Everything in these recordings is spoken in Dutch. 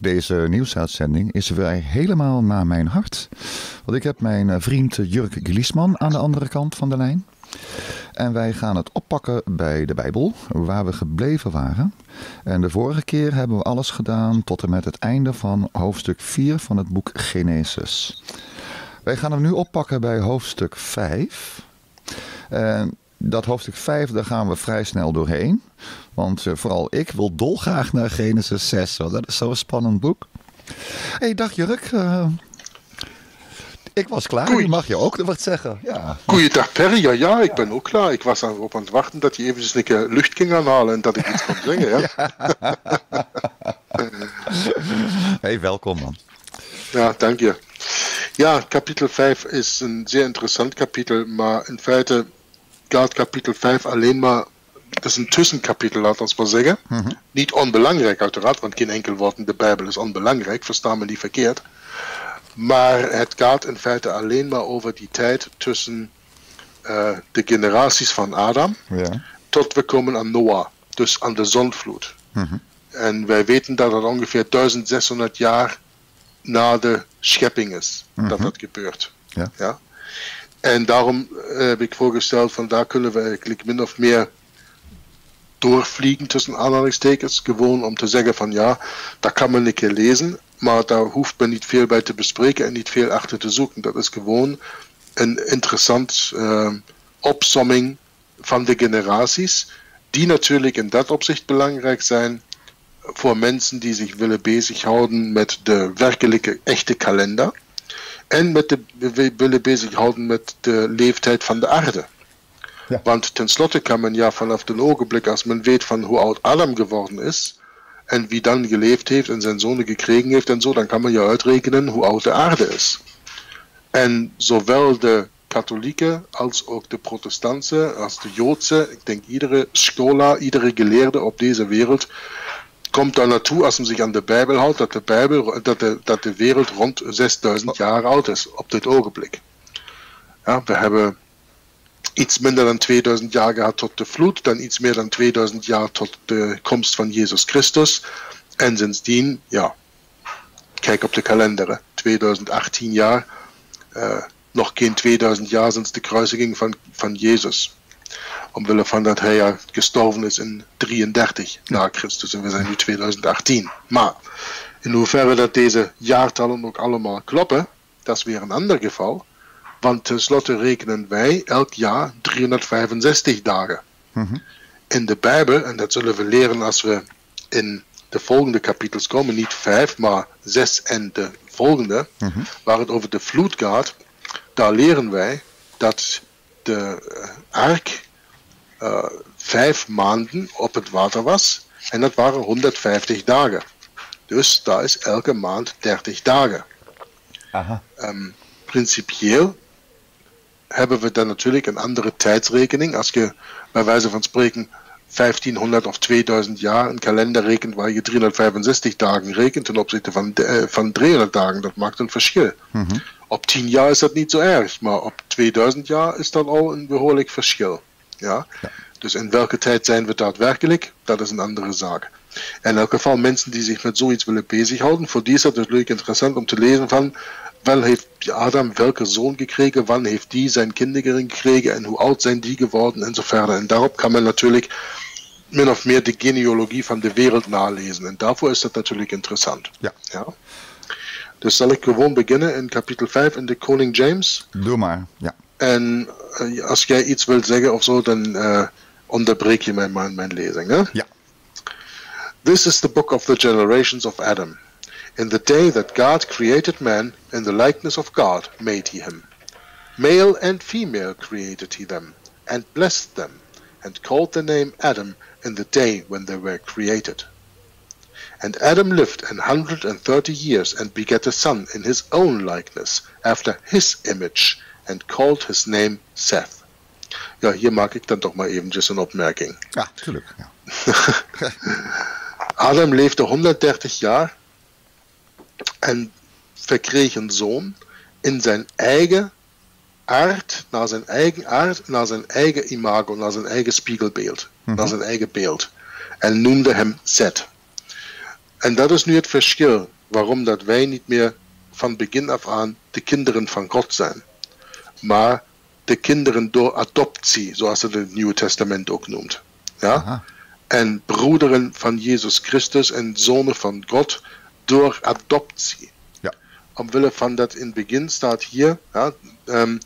Deze nieuwsuitzending is weer helemaal naar mijn hart. Want ik heb mijn eh, vriend Jurk Gliesman aan de andere kant van de lijn. En wij gaan het oppakken bij de Bijbel, waar we gebleven waren. En de vorige keer hebben we alles gedaan tot en met het einde van hoofdstuk 4 van het boek Genesis. Wij gaan hem nu oppakken bij hoofdstuk 5. En dat hoofdstuk 5, daar gaan we vrij snel doorheen. Want uh, vooral ik wil dolgraag naar Genesis 6, want dat is zo'n spannend boek. hey, dag Jurk. Uh, ik was klaar, Goeie. mag je ook wat zeggen. Ja. Goeiedag Perry, ja, ja, ik ben ook klaar. Ik was erop aan het wachten dat je eventjes een keer lucht ging aanhalen en dat ik iets kon zingen. Ja. hey, welkom man. Ja, dank je. Ja, kapitel 5 is een zeer interessant kapitel, maar in feite gaat kapitel 5 alleen maar dat is een tussenkapitel, laat ons maar zeggen. Mm -hmm. Niet onbelangrijk, uiteraard, want geen enkel woord in de Bijbel is onbelangrijk, versta me niet verkeerd. Maar het gaat in feite alleen maar over die tijd tussen uh, de generaties van Adam ja. tot we komen aan Noah, dus aan de zondvloed. Mm -hmm. En wij weten dat dat ongeveer 1600 jaar na de schepping is, mm -hmm. dat dat gebeurt. Ja. ja? En daarom heb ik voorgesteld van daar kunnen we eigenlijk min of meer doorvliegen tussen aanhalingstekens. Gewoon om te zeggen van ja, dat kan men een keer lezen, maar daar hoeft men niet veel bij te bespreken en niet veel achter te zoeken. Dat is gewoon een interessant uh, opsomming van de generaties, die natuurlijk in dat opzicht belangrijk zijn voor mensen die zich willen bezighouden met de werkelijke echte kalender en met de, willen bezighouden met de leeftijd van de aarde. Ja. Want tenslotte kan men ja vanaf het ogenblik, als men weet van hoe oud Adam geworden is, en wie dan geleefd heeft en zijn zonen gekregen heeft en zo, dan kan men ja uitrekenen hoe oud de aarde is. En zowel de katholieke als ook de protestantse, als de joodse, ik denk iedere schola, iedere geleerde op deze wereld, komt daar naartoe als men zich aan de Bijbel houdt, dat de, Bijbel, dat de, dat de wereld rond 6000 jaar oud is op dit ogenblik. Ja, we hebben iets minder dan 2000 jaar gehad tot de vloed, dan iets meer dan 2000 jaar tot de komst van Jezus Christus. En sindsdien, ja, kijk op de kalender, 2018 jaar, uh, nog geen 2000 jaar sinds de kruisiging van, van Jezus. Omwille van dat hij ja gestorven is in 33 na Christus en we zijn nu 2018. Maar in hoeverre dat deze jaartallen ook allemaal kloppen, dat is weer een ander geval. Want tenslotte rekenen wij elk jaar 365 dagen. Mm -hmm. In de Bijbel, en dat zullen we leren als we in de volgende kapitels komen, niet vijf, maar zes en de volgende, mm -hmm. waar het over de vloed gaat, daar leren wij dat de ark uh, vijf maanden op het water was. En dat waren 150 dagen. Dus daar is elke maand 30 dagen. Aha. Um, principieel hebben we dan natuurlijk een andere tijdsrekening. Als je bij wijze van spreken 1500 of 2000 jaar een kalender rekent waar je 365 dagen rekent ten opzichte van, de, uh, van 300 dagen, dat maakt een verschil. Mm -hmm. Op 10 jaar is dat niet zo erg, maar op 2000 jaar is dat al een behoorlijk verschil. Ja? ja? Dus in welke tijd zijn we daadwerkelijk? Dat is een andere zaak. In elk geval mensen die zich met zoiets willen bezighouden, voor die is het natuurlijk interessant om te lezen van wel heeft Adam welke zoon gekregen, wanneer heeft die zijn kinderen gekregen en hoe oud zijn die geworden en zo verder. En daarop kan men natuurlijk min of meer de genealogie van de wereld nalezen. En daarvoor is dat natuurlijk interessant. Ja. ja? Dus zal ik gewoon beginnen in kapitel 5 in de Koning James. Doe maar, ja. En uh, als jij iets wilt zeggen of zo, dan uh, onderbreek je mij maar in mijn lezing. Hè? Ja. This is the book of the generations of Adam. In the day that God created man, in the likeness of God made he him. Male and female created he them, and blessed them, and called the name Adam in the day when they were created. And Adam lived an hundred and thirty years, and begat a son in his own likeness, after his image, and called his name Seth. Ja, hier maak ik dan toch maar eventjes een opmerking. Ja, tuurlijk. Ja. Adam leefde 130 jaar en verkreeg een zoon in zijn eigen aard, naar zijn eigen aard, naar zijn eigen imago, naar zijn eigen spiegelbeeld, mm -hmm. naar zijn eigen beeld. En noemde hem Seth. En dat is nu het verschil waarom dat wij niet meer van begin af aan de kinderen van God zijn, maar de kinderen door adoptie, zoals het het Nieuwe Testament ook noemt. Ja? Aha. En broederen van Jezus Christus en zonen van God door adoptie. Ja. Omwille van dat in het begin staat hier, ja, ehm,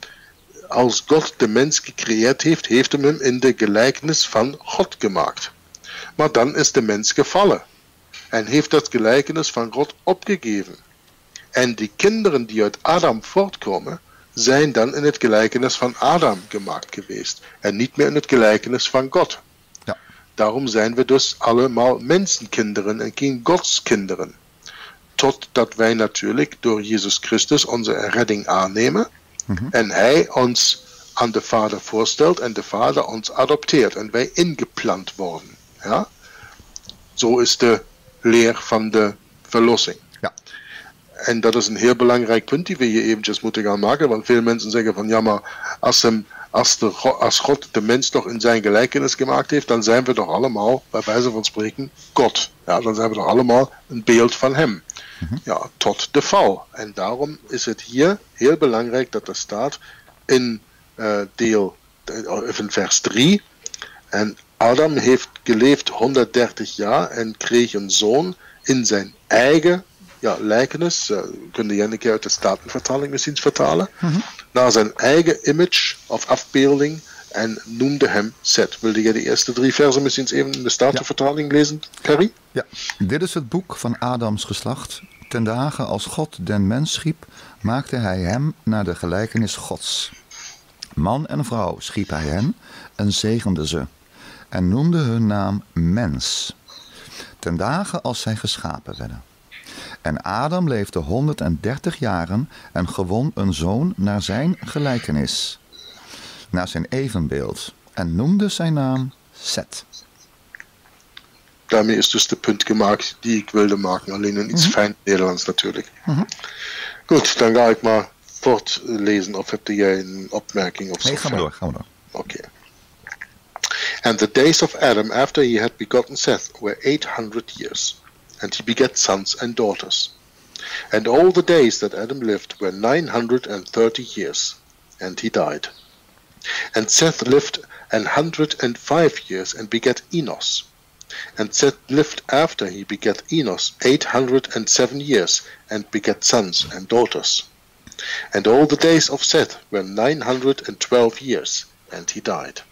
als God de mens gecreëerd heeft, heeft hij hem in de gelijkenis van God gemaakt. Maar dan is de mens gevallen en heeft dat gelijkenis van God opgegeven. En die kinderen die uit Adam voortkomen, zijn dan in het gelijkenis van Adam gemaakt geweest en niet meer in het gelijkenis van God. Ja. Daarom zijn we dus allemaal mensenkinderen en geen godskinderen. Totdat wij natuurlijk door Jezus Christus onze redding aannemen en Hij ons aan de Vader voorstelt en de Vader ons adopteert en wij ingeplant worden. Ja? Zo is de leer van de verlossing. Ja. En dat is een heel belangrijk punt die we hier eventjes moeten gaan maken, want veel mensen zeggen van ja, maar als, hem, als, de, als God de mens toch in zijn gelijkenis gemaakt heeft, dan zijn we toch allemaal, bij wijze van spreken, God. Ja, dan zijn we toch allemaal een beeld van hem. Ja, tot de val. En daarom is het hier heel belangrijk dat er staat in eh, deel, eh, in vers 3, en Adam heeft geleefd 130 jaar en kreeg een zoon in zijn eigen ja, lijkenis. Uh, kun je een keer uit de Statenvertaling misschien vertalen. Naar zijn eigen image of afbeelding en noemde hem Seth. Wilde jij de eerste drie versen misschien even in de Statenvertaling lezen, Carrie? Ja, dit is het boek van Adams geslacht. Ten dagen als God den mens schiep, maakte hij hem naar de gelijkenis Gods. Man en vrouw schiep hij hen en zegende ze, en noemde hun naam mens. Ten dagen als zij geschapen werden. En Adam leefde 130 jaren en gewon een zoon naar zijn gelijkenis, naar zijn evenbeeld, en noemde zijn naam Seth. Daarmee is dus de punt gemaakt die ik wilde maken, alleen in iets fijn Nederlands natuurlijk. Goed, dan ga ik maar voortlezen of heb jij een opmerking of zo. Nee, gaan we door, gaan we door. Okay. And the days of Adam after he had begotten Seth were eight hundred years, and he begat sons and daughters. And all the days that Adam lived were nine hundred and thirty years, and he died. And Seth lived an hundred and five years and begat Enos. And Seth lived after he begat Enos eight hundred and seven years, and begat sons and daughters. And all the days of Seth were nine hundred and twelve years, and he died.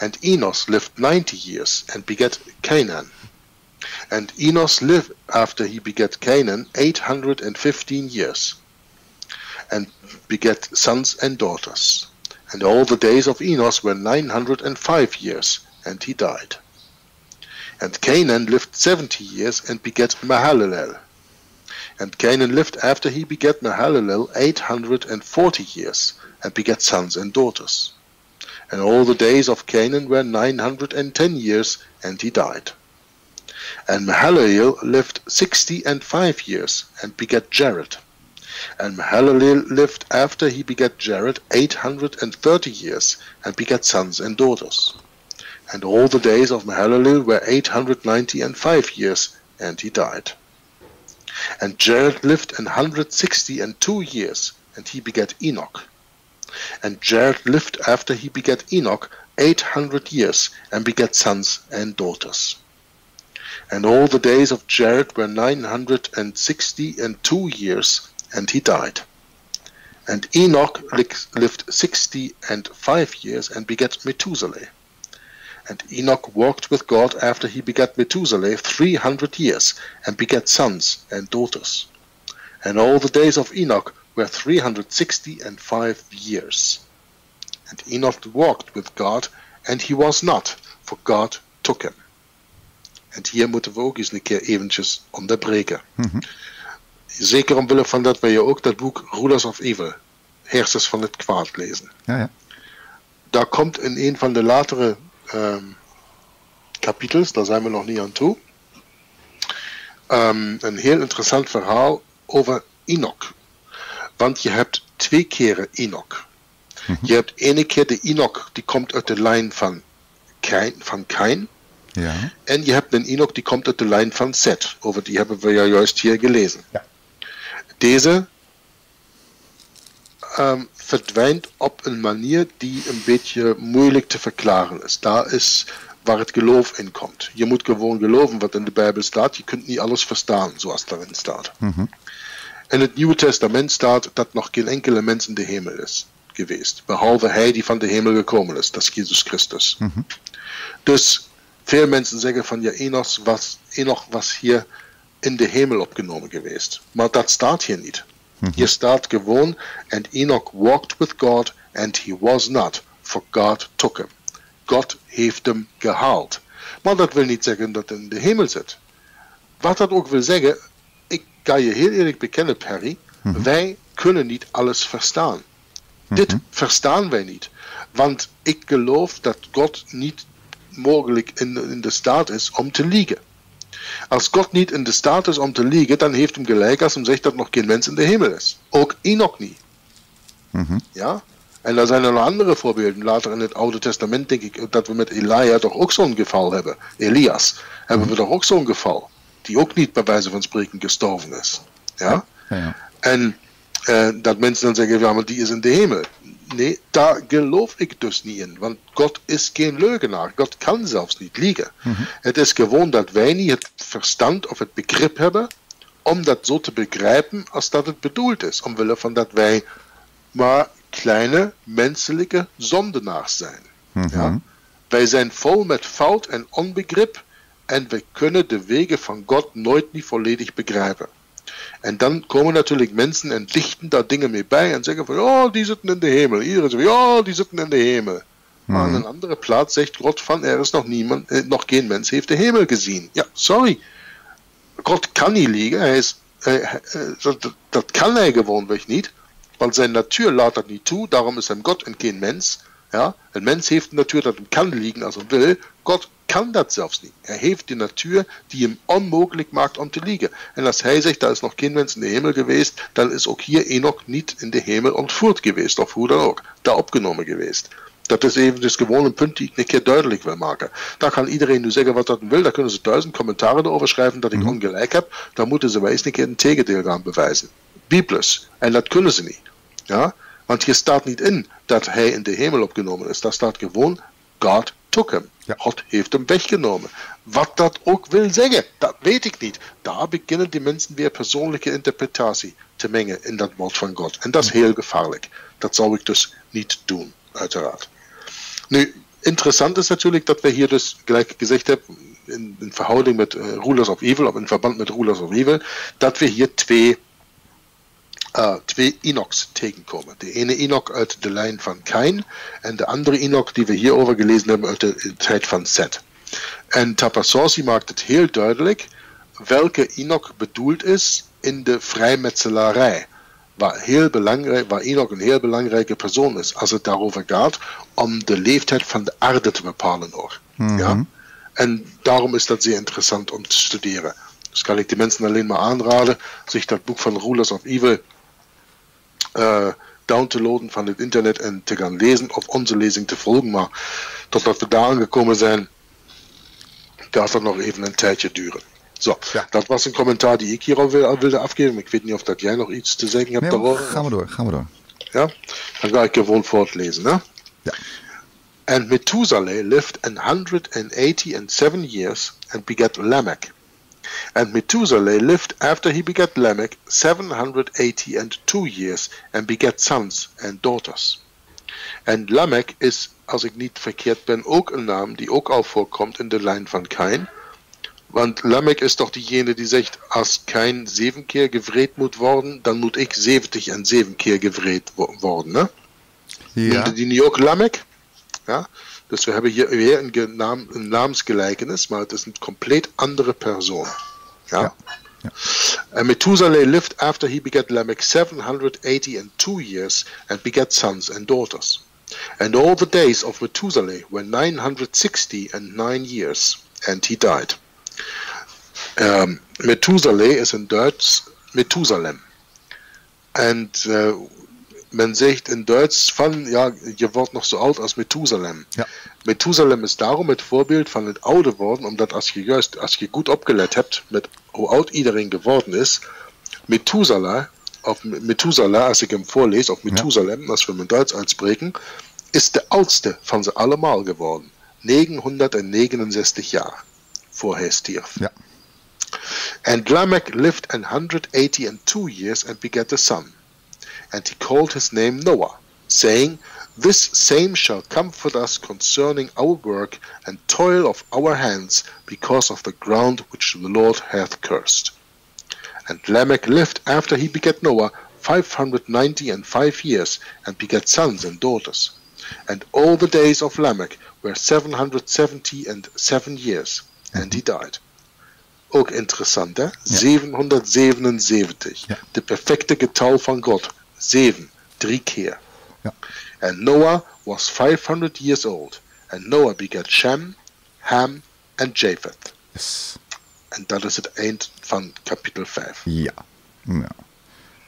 And Enos lived ninety years, and begat Canaan. And Enos lived after he begat Canaan eight hundred and fifteen years, and begat sons and daughters. And all the days of Enos were nine hundred and five years, and he died. And Canaan lived seventy years, and begat Mahalalel. And Canaan lived after he begat Mahalalel eight hundred and forty years, and begat sons and daughters. And all the days of Canaan were nine hundred and ten years, and he died. And Mahalalel lived sixty and five years, and begat Jared. And Mahalalel lived after he begat Jared eight hundred and thirty years, and begat sons and daughters. And all the days of Mahalalel were eight hundred ninety and five years, and he died. And Jared lived an hundred sixty and two years, and he begat Enoch. And Jared lived after he begat Enoch eight hundred years, and begat sons and daughters. And all the days of Jared were nine hundred and sixty and two years, and he died. And Enoch lived sixty and five years, and begat Methuselah. And Enoch walked with God after he begat Methuselah three hundred years, and begat sons and daughters. And all the days of Enoch were three hundred sixty and five years. And Enoch walked with God, and he was not, for God took him. En hier moeten we ook eens een keer eventjes onderbreken. Zeker omwille van dat wij ook dat boek Rulers of Evil, Heersers van het Kwaad, lezen. Ja, ja. Daar komt in een van de latere ehm, kapitels, daar zijn we nog niet aan toe, ehm, een heel interessant verhaal over Enoch. Want je hebt twee keren Enoch. Je hebt ene keer de Enoch, die komt uit de lijn van Kain, van Kain. Ja. En je hebt een Enoch die komt uit de lijn van Seth. Over die hebben we ja juist hier gelezen. Ja. Deze ehm, verdwijnt op een manier die een beetje moeilijk te verklaren is. Daar is waar het geloof in komt. Je moet gewoon geloven wat in de Bijbel staat. Je kunt niet alles verstaan zoals daarin staat. In het Nieuwe Testament staat dat nog geen enkele mens in de hemel is geweest. Behalve hij die van de hemel gekomen is. Dat is Jezus Christus. Dus veel mensen zeggen van ja, Enos was, Enoch was hier in de hemel opgenomen geweest. Maar dat staat hier niet. Hier staat gewoon, and Enoch walked with God and he was not, for God took him. God heeft hem gehaald. Maar dat wil niet zeggen dat hij in de hemel zit. Wat dat ook wil zeggen, kan je heel eerlijk bekennen, Perry, wij kunnen niet alles verstaan. Dit verstaan wij niet. Want ik geloof dat God niet mogelijk in, in de staat is om te liegen. Als God niet in de staat is om te liegen, dan heeft hem gelijk als hij zegt dat nog geen mens in de hemel is. Ook Enoch niet. Ja? En er zijn er nog andere voorbeelden. Later in het Oude Testament denk ik dat we met Elia toch ook zo'n geval hebben. Elias hebben we toch ook zo'n geval. Die ook niet bij wijze van spreken gestorven is. Ja? Ja. En eh, dat mensen dan zeggen, ja, maar die is in de hemel. Nee, daar geloof ik dus niet in. Want God is geen leugenaar. God kan zelfs niet liegen. Het is gewoon dat wij niet het verstand of het begrip hebben om dat zo te begrijpen als dat het bedoeld is. Omwille van dat wij maar kleine menselijke zondenaars zijn. Ja? Wij zijn vol met fout en onbegrip en we kunnen de wegen van God nooit niet volledig begrijpen. En dan komen natuurlijk mensen en dichten daar dingen mee bij en zeggen van, oh, die zitten in de hemel. Iedereen zegt, ja, die zitten in de hemel. Maar aan een andere plaats zegt God van, er is nog niemand, eh, nog geen mens heeft de hemel gezien. Ja, sorry. God kan niet liegen. Hij is, eh, eh, dat, dat kan hij gewoonweg niet. Want zijn natuur laat dat niet toe. Daarom is hij God en geen mens. Ja? Een mens heeft een natuur dat hem kan liegen als hij wil. God kan dat zelfs niet. Hij heeft die natuur die hem onmogelijk maakt om te liegen. En als hij zegt, daar is nog geen mens in de hemel geweest, dan is ook hier Enoch niet in de hemel ontvoerd geweest. Of hoe dan ook. Daar opgenomen geweest. Dat is even dus gewoon een punt die ik een keer duidelijk wil maken. Daar kan iedereen nu zeggen wat dat wil. Daar kunnen ze duizend commentaren over schrijven dat ik ongelijk heb. Dan moeten ze wijs een keer een tegendeel gaan bewijzen. Bibelus. En dat kunnen ze niet. Ja? Want hier staat niet in dat hij in de hemel opgenomen is. Daar staat gewoon, God took him. Ja. God heeft hem weggenomen. Wat dat ook wil zeggen, dat weet ik niet. Daar beginnen die mensen weer persoonlijke interpretatie te mengen in dat woord van God. En dat is heel gevaarlijk. Dat zou ik dus niet doen, uiteraard. Nu, interessant is natuurlijk dat we hier dus, gelijk ik gezegd heb, in, in verhouding met eh, Rulers of Evil, of in verband met Rulers of Evil, dat we hier twee uh, twee Enochs tegenkomen. De ene Enoch uit de lijn van Kain en de andere Enoch die we hierover gelezen hebben uit de tijd van Seth. En Tapassorsi maakt het heel duidelijk welke Enoch bedoeld is in de vrijmetselarij. Waar, heel belangrijk, waar Enoch een heel belangrijke persoon is als het daarover gaat om de leeftijd van de aarde te bepalen ook. Ja? En daarom is dat zeer interessant om te studeren. Dus kan ik de mensen alleen maar aanraden, zich dat boek van Rulers of Evil uh, down te laden van het internet en te gaan lezen of onze lezing te volgen. Maar totdat we daar aangekomen zijn, gaat dat nog even een tijdje duren. Zo, Ja. dat was een commentaar die ik hier al, wil- al wilde afgeven. Ik weet niet of dat jij nog iets te zeggen hebt Nee, daarover. gaan we door, gaan we door. Ja? Dan ga ik gewoon voortlezen. Hè? Ja. And Methuselah lived an hundred and eighty and seven years and begat Lamech. And Methuselah lived after he begat Lamech seven hundred eighty and two years and begat sons and daughters. En Lamech is, als ik niet verkeerd ben, ook een naam die ook al voorkomt in de lijn van Kain. Want Lamech is toch diegene die zegt, als Kain zeven keer gevreed moet worden, dan moet ik zeventig en zeven keer gevreed wo- worden. Hè? Ja, Noemde die niet ook Lamech? Ja? Dus we hebben hier weer een, genaam, een naamsgelijkenis, maar het is een compleet andere persoon. Ja? Ja, ja. And Methuselah lived after he begat Lamech 780 and two years and begat sons and daughters. And all the days of Methuselah were 960 and nine years, and he died. Um, Methuselah is in Duits Methusalem. En uh, men zegt in Duits van, ja, je wordt nog zo oud als Methusalem. Ja. Methusalem is daarom het voorbeeld van het oude worden, omdat als je juist, als je goed opgelet hebt met hoe oud iedereen geworden is, Methuselah, of Methuselah, als ik hem voorlees, of Methusalem, als we hem in Duits uitspreken, is de oudste van ze allemaal geworden. 969 jaar voor hij stierf. Ja. And Lamech lived an 180 and two years and begat a son. And he called his name Noah, saying, This same shall comfort us concerning our work and toil of our hands, because of the ground which the Lord hath cursed. And Lamech lived after he begat Noah 590 and five years, and begat sons and daughters. And all the days of Lamech were 770 and seven years, and he died. Ook interessant, hè? 777. Ja. De perfecte getal van God. 7. Drie keer. Ja. And Noah was 500 years old. And Noah begat Shem, Ham and Japheth. Yes. En dat is het eind van kapitel 5. Ja. ja.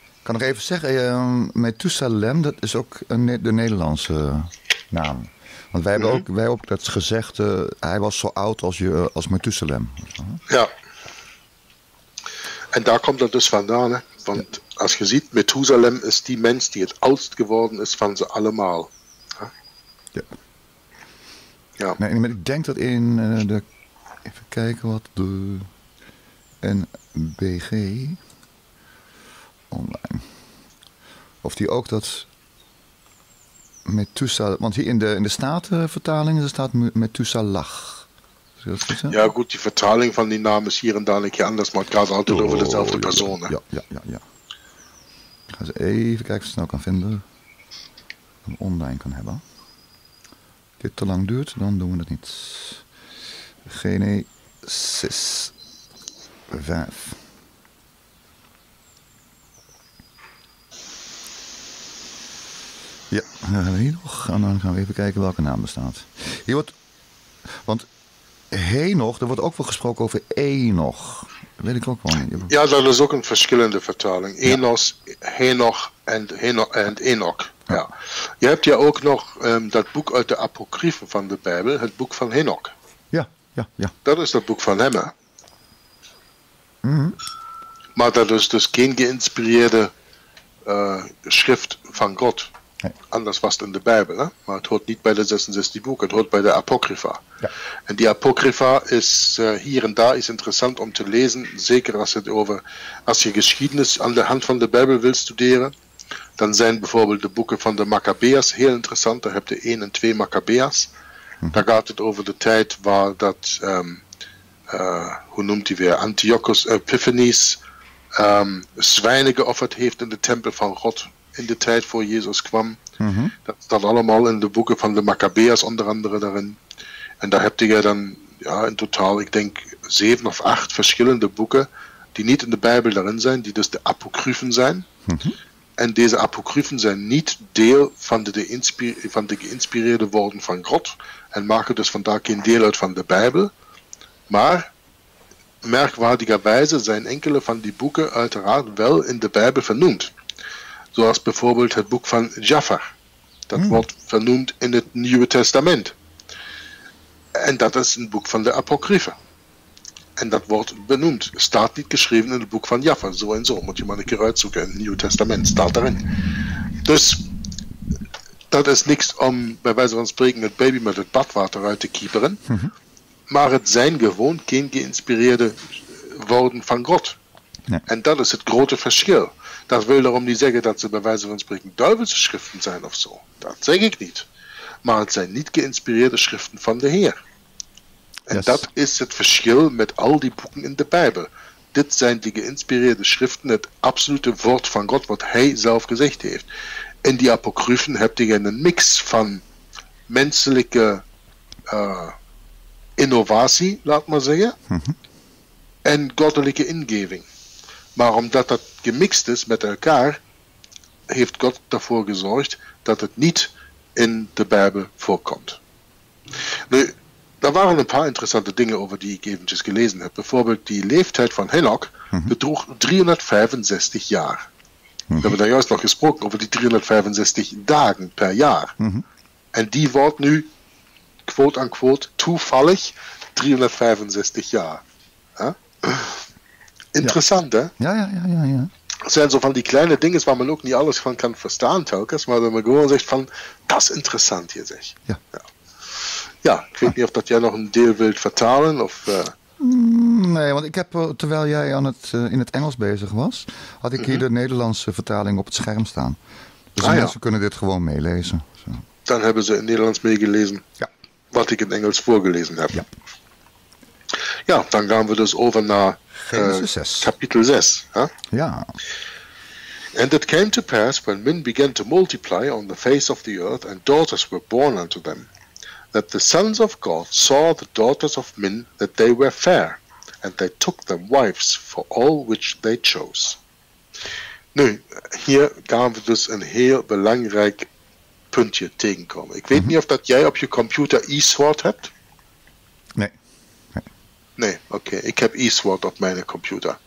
Ik kan nog even zeggen, uh, Methusalem, dat is ook een, de Nederlandse naam. Want wij hebben, ook, wij hebben ook dat gezegd, eh, hij was zo oud als, je, als Methusalem. Ja. En daar komt dat dus vandaan. Hè? Want als je ziet, Methusalem is die mens die het oudst geworden is van ze allemaal. Ja. Ja. Nee, ik denk dat in eh, de. Even kijken wat de. NBG. Online. Of die ook dat. Methuselah. Want hier in de, in de Statenvertaling er staat Me- Methuselah. Is dat goed, hè? ja, goed, die vertaling van die naam is hier en daar een keer anders, maar het gaat altijd over dezelfde Oh, ja, persoon. Ja, ja, ja, ja. Ga eens even kijken of ik snel kan vinden. Dat hem online kan hebben. Als dit te lang duurt, dan doen we het niet. Genesis 5. Ja, dan hebben we hier nog. En dan gaan we even kijken welke naam er staat. Hier wordt, want Henoch, er wordt ook wel gesproken over Enoch. Dat weet ik ook wel. Ja, dat is ook een verschillende vertaling. Enos, Henoch en Heno- en Enoch. Ja. Je hebt ja ook nog ehm, dat boek uit de apocryfen van de Bijbel, het boek van Henoch. Ja, ja, ja. Dat is dat boek van hem. Mhm. Maar dat is dus geen geïnspireerde eh, schrift van God. Nee. Anders was het in de Bijbel, hè? maar het hoort niet bij de 66 boeken, het hoort bij de Apocrypha. Ja. En die Apocrypha is eh, hier en daar is interessant om te lezen, zeker als, het over, als je geschiedenis aan de hand van de Bijbel wil studeren. Dan zijn bijvoorbeeld de boeken van de Maccabeas heel interessant. Daar heb je 1 en 2 Maccabeas. Daar gaat het over de tijd waar dat, ehm, eh, hoe noemt hij weer, Antiochus Epiphanes ehm, zwijnen geofferd heeft in de tempel van God in de tijd voor Jezus kwam. Mhm. Dat staat allemaal in de boeken van de Maccabeas onder andere daarin. En daar heb je dan ja, in totaal, ik denk, zeven of acht verschillende boeken die niet in de Bijbel daarin zijn, die dus de apocryfen zijn. Mhm. En deze apocryfen zijn niet deel van de, de, van de geïnspireerde woorden van God en maken dus vandaar geen deel uit van de Bijbel. Maar merkwaardigerwijze zijn enkele van die boeken uiteraard wel in de Bijbel vernoemd. Zoals bijvoorbeeld het boek van Jafar. Dat wordt vernoemd in het Nieuwe Testament. En dat is een boek van de apocryfen. En dat wordt benoemd. Staat niet geschreven in het boek van Jaffa. Zo en zo. Moet je maar een keer uitzoeken. In het Nieuwe Testament staat daarin. Dus dat is niks om bij wijze van spreken het baby met het badwater uit te kieperen. Maar het zijn gewoon geen geïnspireerde woorden van God. Nee. En dat is het grote verschil. Dat wil daarom niet zeggen dat ze bij wijze van spreken schriften zijn of zo. Dat zeg ik niet. Maar het zijn niet geïnspireerde schriften van de Heer. En Yes. dat is het verschil met al die boeken in de Bijbel. Dit zijn die geïnspireerde schriften, het absolute woord van God, wat Hij zelf gezegd heeft. In die apocryfen heb je een mix van menselijke eh, innovatie, laat maar zeggen, en goddelijke ingeving. Maar omdat dat gemixt is met elkaar, heeft God ervoor gezorgd dat het niet in de Bijbel voorkomt. Nu, er waren een paar interessante dingen over die ik eventjes gelezen heb. Bijvoorbeeld die leeftijd van Henoch bedroeg 365 jaar. We hebben daar juist nog gesproken over die 365 dagen per jaar. En die wordt nu quote-unquote, toevallig 365 jaar. Ja? Interessant, hè? Ja, ja, ja, ja, ja. Het zijn zo van die kleine dingen waar man ook niet alles van kan verstaan telkens, maar dat man gewoon zegt van, dat is interessant hier, zeg. Ja. Ja, ja ik weet niet of dat jij nog een deel wilt vertalen, of... eh, Mm, Nee, want ik heb, eh, terwijl jij aan het, eh, in het Engels bezig was, had ik hier de Nederlandse vertaling op het scherm staan. Dus Ah, ja. mensen kunnen dit gewoon meelezen. Zo. dan hebben ze in Nederlands meegelezen Ja. wat ik in Engels voorgelezen heb. Ja. Ja, dan gaan we dus over naar äh, Genesis 6. kapitel 6. Hè? Ja, And it came to pass when men began to multiply on the face of the earth, and daughters were born unto them, that the sons of God saw the daughters of men that they were fair, and they took them wives for all which they chose. Nu, hier gaan we dus een heel belangrijk puntje tegenkomen. Ik weet mhm. niet of dat jij op je computer eSword hebt. Nee. Oké. Ik heb eSword op mijn computer.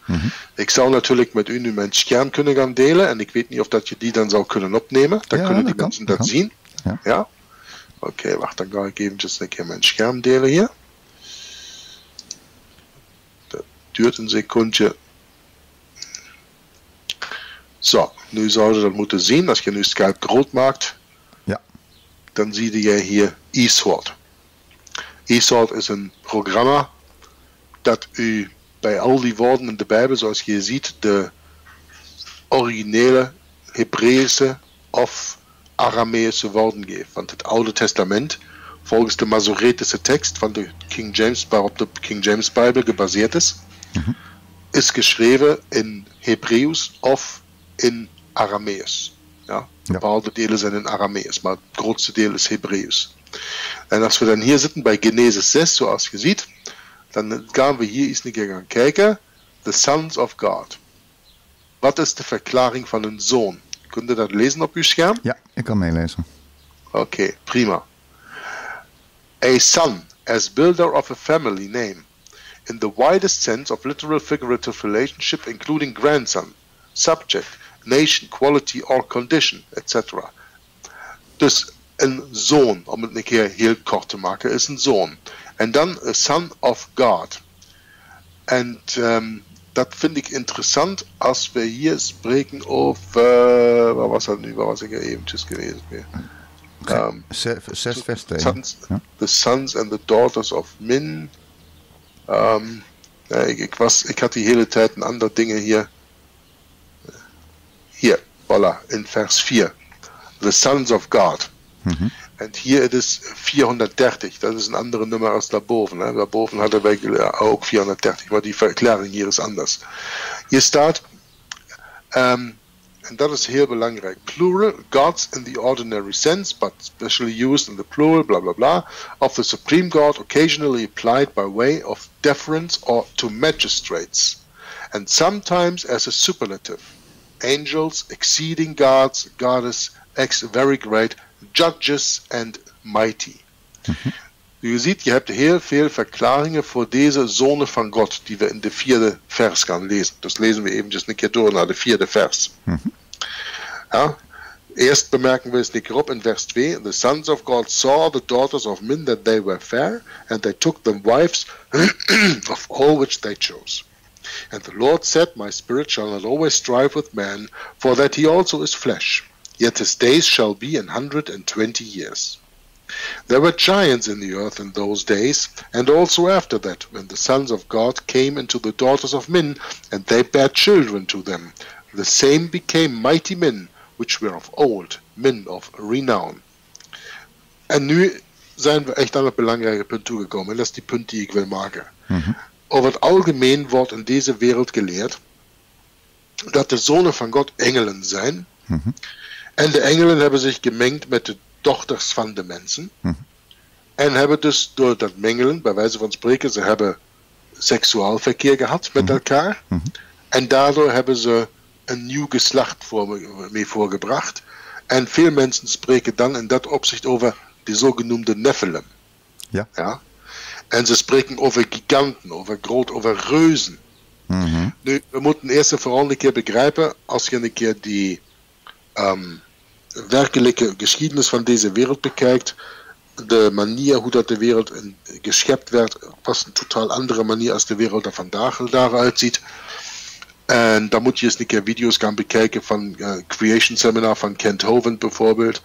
Ik zou natuurlijk met u nu mijn scherm kunnen gaan delen. En ik weet niet of dat je die dan zou kunnen opnemen. Dan Ja, kunnen die kan, mensen dat dat kan. zien. Ja. Ja? Oké, wacht. Dan ga ik eventjes een keer mijn scherm delen hier. Dat duurt een secondje. Zo, nu zouden we dat moeten zien. Als je nu Skype groot maakt, Ja. dan zie je hier eSword. eSword is een programma dat u bij al die woorden in de Bijbel, zoals je ziet, de originele Hebreeuwse of Arameese woorden geeft. Want het Oude Testament, volgens de Masoretische tekst van de King James, waarop de King James Bijbel gebaseerd is, is geschreven in Hebreeuws of in Aramees. Ja, Ja. bepaalde delen zijn in Aramees, maar het grootste deel is Hebreeuws. En als we dan hier zitten bij Genesis 6, zoals je ziet, dan gaan we hier eens een keer gaan kijken. The sons of God. Wat is de verklaring van een zoon? Kunt u dat lezen op uw scherm? Ja, ik kan meelezen. Oké, prima. A son, as builder of a family name, in the widest sense of literal figurative relationship, including grandson, subject, nation, quality or condition, etc. Dus een zoon, om het een keer heel kort te maken, is een zoon. En dan a son of God. En ehm, dat vind ik interessant als we hier spreken over. waar was dat nu? Waar was ik er eventjes geweest? Weer? Ehm, Zes, zes 2. sons, Ja. the sons and the daughters of Min. Ehm, ja, ik, ik, was, ik had die hele tijd een andere dingen hier. Hier, voilà, in vers 4. The sons of God. En here it is 430, dat is een andere nummer als daarboven. Hè. Daarboven hadden er wij gele- eh, ook 430, maar die verklaring hier is anders. Hier staat, ehm, en dat is belangrijk, plural, gods in the ordinary sense, but specially used in the plural, blah blah blah, of the supreme God occasionally applied by way of deference or to magistrates, and sometimes as a superlative. Angels, exceeding gods, goddess, ex very great, judges and mighty. Mhm. Je ziet, je hebt heel veel verklaringen voor deze zonen van God, die we in de vierde vers gaan lezen. Dus lezen we eventjes een keer door naar de vierde vers. Mhm. Ja, eerst bemerken we eens een keer op in vers 2. The sons of God saw the daughters of men that they were fair, and they took them wives of all which they chose. And the Lord said, My spirit shall not always strive with man, for that he also is flesh. Yet his days shall be an hundred and twenty years. There were giants in the earth in those days, and also after that, when the sons of God came into the daughters of men, and they bare children to them. The same became mighty men, which were of old, men of renown. En nu zijn we echt aan het belangrijke punt toegekomen, en dat is die punt die ik wil maken. Mhm. Over het algemeen wordt in deze wereld geleerd dat de zonen van God engelen zijn. Mhm. En de engelen hebben zich gemengd met de dochters van de mensen. En hebben dus door dat mengelen, bij wijze van spreken, ze hebben seksuaalverkeer gehad met elkaar. En daardoor hebben ze een nieuw geslacht voor, mee voorgebracht. En veel mensen spreken dan in dat opzicht over de zogenoemde Nephilim. Ja. Ja? En ze spreken over giganten, over groot, over reuzen. Mhm. Nu, we moeten eerst en vooral een keer begrijpen, als je een keer die ehm, werkelijke geschiedenis van deze wereld bekijkt, de manier hoe dat de wereld geschept werd, was een totaal andere manier als de wereld er vandaag daaruit ziet. En dan moet je eens een keer video's gaan bekijken van uh, Creation Seminar van Kent Hovind bijvoorbeeld.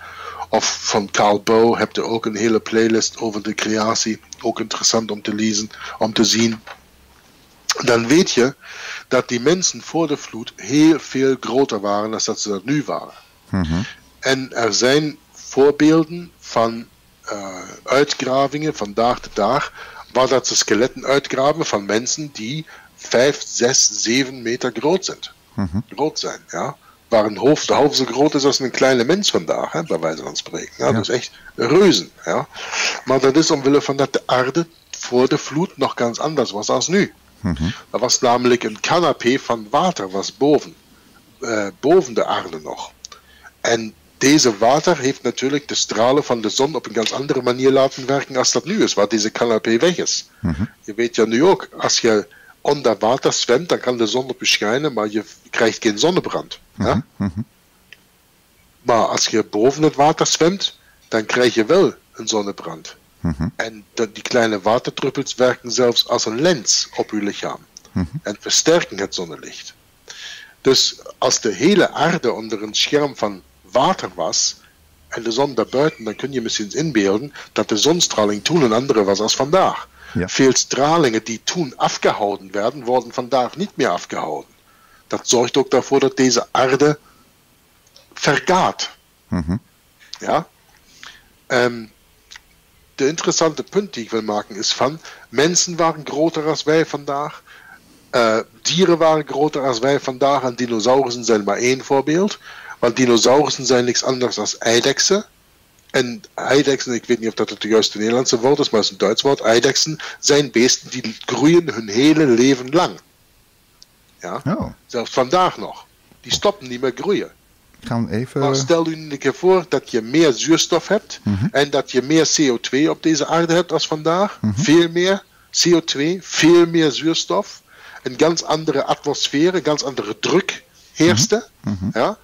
Of van Carl Bow heb je ook een hele playlist over de creatie. Ook interessant om te lezen, om te zien. Dan weet je dat die mensen voor de vloed heel veel groter waren dan dat ze dat nu waren. Mhm. En er zijn voorbeelden van uh, uitgravingen vandaag de dag, waar dat ze skeletten uitgraven van mensen die 5, 6, 7 meter groot zijn. Mhm. Groot zijn, ja. Waar een hoofd half zo groot is als een kleine mens vandaag, hè, bij wijze van spreken. Ja, Ja. Dat is echt reuzen. Ja. Maar dat is omwille van dat de aarde voor de vloed nog ganz anders was als nu. Mhm. Er was namelijk een canapé van water was boven, eh, boven de aarde nog. En deze water heeft natuurlijk de stralen van de zon op een ganz andere manier laten werken als dat nu is, waar deze canapé weg is. Mhm. Je weet ja nu ook, als je onder water zwemt, dan kan de zon op je schijnen, maar je krijgt geen zonnebrand. Ja? Mhm. Maar als je boven het water zwemt, dan krijg je wel een zonnebrand. Mhm. En die kleine waterdruppels werken zelfs als een lens op uw lichaam Mhm. en versterken het zonnelicht. Dus als de hele aarde onder een scherm van water was en de zon daarbuiten, dan kun je misschien inbeelden dat de zonstraling toen een andere was als vandaag. Ja. Veel stralingen die toen afgehouden werden, worden vandaag niet meer afgehouden. Dat zorgt ook daarvoor dat deze aarde vergaat. Mhm. Ja? Ehm, de interessante punt die ik wil maken is van mensen waren groter als wij vandaag. Eh, dieren waren groter als wij vandaag en dinosaurussen zijn maar één voorbeeld. Want dinosaurussen zijn niks anders dan eidechsen. En eidechsen, ik weet niet of dat het juiste Nederlandse woord is, maar het is een Duits woord. Eidechsen zijn beesten die groeien hun hele leven lang. Ja? Oh, Zelfs vandaag nog. Die stoppen niet meer groeien. gaan we even... Maar stel u een keer voor dat je meer zuurstof hebt Mhm. en dat je meer CO2 op deze aarde hebt als vandaag. Veel meer CO2, veel meer zuurstof. Een ganz andere atmosfeer, een ganz andere druk heerste. Ja?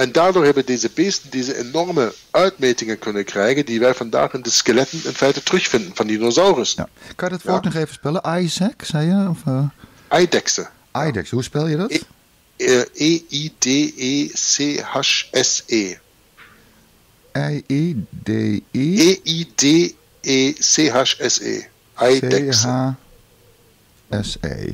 En daardoor hebben deze beesten deze enorme uitmetingen kunnen krijgen die wij vandaag in de skeletten in feite terugvinden van dinosaurussen. Ja. Kan je dat woord nog even spellen? Isaac, zei je? Of uh, hoe spel je dat? I- Eh, E-I-D-E-C-H-S-E. I-I-D-I... E-I-D-E-C-H-S-E. Eidechsen. C-H-S-E.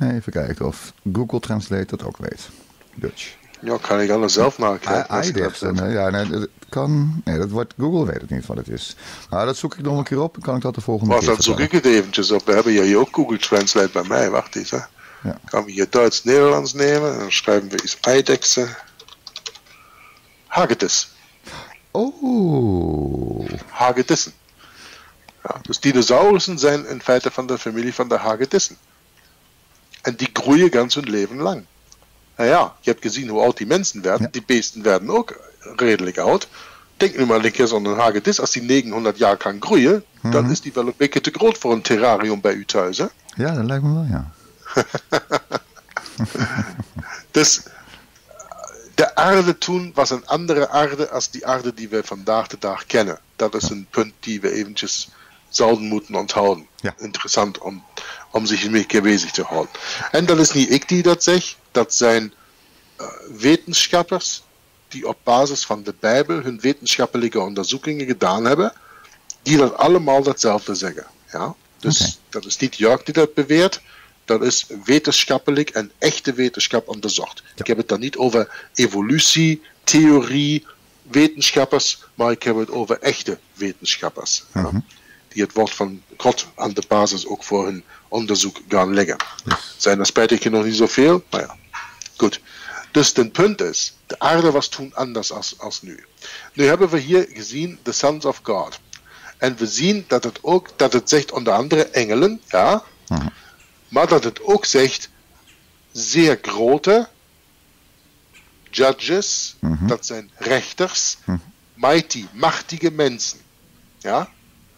Even kijken of Google Translate dat ook weet. Dutch. Ja, kan ik anders zelf nakijken. dat Eidechsen, wilt. nee, ja, nee, dat kan... Nee, dat wordt... Google weet het niet wat het is. Nou, dat zoek ik nog een keer op. Dan kan ik dat de volgende Maar keer dan zoek ik het eventjes op. We hebben hier ook Google Translate bij mij. Wacht eens. Hè. Ja. Gaan we hier Duits-Nederlands nemen. En dan schrijven we eens Eidechsen. Hagedis. Oh. Hagedissen. Ja, dus dinosaurussen zijn in feite van de familie van de Hagedissen. En die groeien ganz hun leven lang. Nou ja, je hebt gezien hoe oud die mensen werden. Ja. Die beesten werden ook redelijk oud. Denk nu maar een keer zo'n hagedis, als die 900 jaar kan groeien, dan Mhm. is die wel een beetje te groot voor een terrarium bij u thuis. Hè? Ja, dat lijkt me wel, ja. Dus de aarde toen was een andere aarde als die aarde die we vandaag de dag kennen. Dat is een punt die we eventjes zouden moeten onthouden. Ja. Interessant om, om zich keer bezig te houden. En dat is niet ik die dat zeg, dat zijn eh, wetenschappers die op basis van de Bijbel hun wetenschappelijke onderzoekingen gedaan hebben, die dat allemaal datzelfde zeggen. Ja? Dus dat is niet Jörg die dat beweert, dat is wetenschappelijk en echte wetenschap onderzocht. Ik heb het dan niet over evolutie, theorie, wetenschappers, maar ik heb het over echte wetenschappers. ja, Mhm. die het woord van God aan de basis ook voor hun onderzoek gaan leggen. Yes. Zijn er spijtig genoeg niet zoveel, maar ja, goed. Dus het punt is, de aarde was toen anders als, als nu. Nu hebben we hier gezien de sons of God. En we zien dat het ook, dat het zegt onder andere engelen, ja, Mhm. maar dat het ook zegt zeer grote judges, Mhm. dat zijn rechters, Mhm. mighty, machtige mensen. Ja?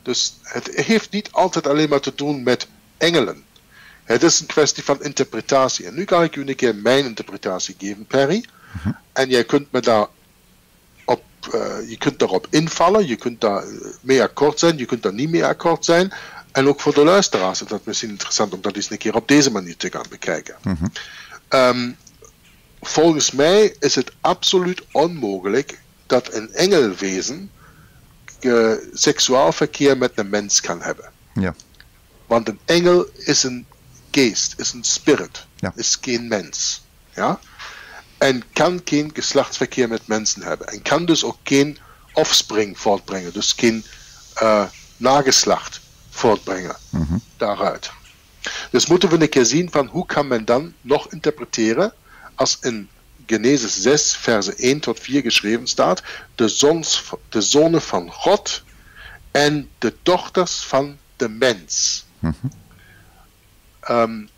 Dus het heeft niet altijd alleen maar te doen met engelen. Het is een kwestie van interpretatie. En nu kan ik u een keer mijn interpretatie geven, Perry. En jij kunt me daar op je kunt daarop invallen, je kunt daar mee akkoord zijn, je kunt daar niet mee akkoord zijn. En ook voor de luisteraars is dat misschien interessant om dat eens een keer op deze manier te gaan bekijken. Mm volgens mij is het absoluut onmogelijk dat een engelwezen uh, seksuaalverkeer met een mens kan hebben. Ja. Want een engel is een geest, is een spirit, ja. is geen mens. Ja? En kan geen geslachtsverkeer met mensen hebben. En kan dus ook geen offspring voortbrengen, dus geen uh, nageslacht voortbrengen mm daaruit. Dus moeten we een keer zien van hoe kan men dan nog interpreteren als in Genesis 6, verse 1 tot 4 geschreven staat, de, zons, de zonen van God en de dochters van de mens. Mm -hmm. Um,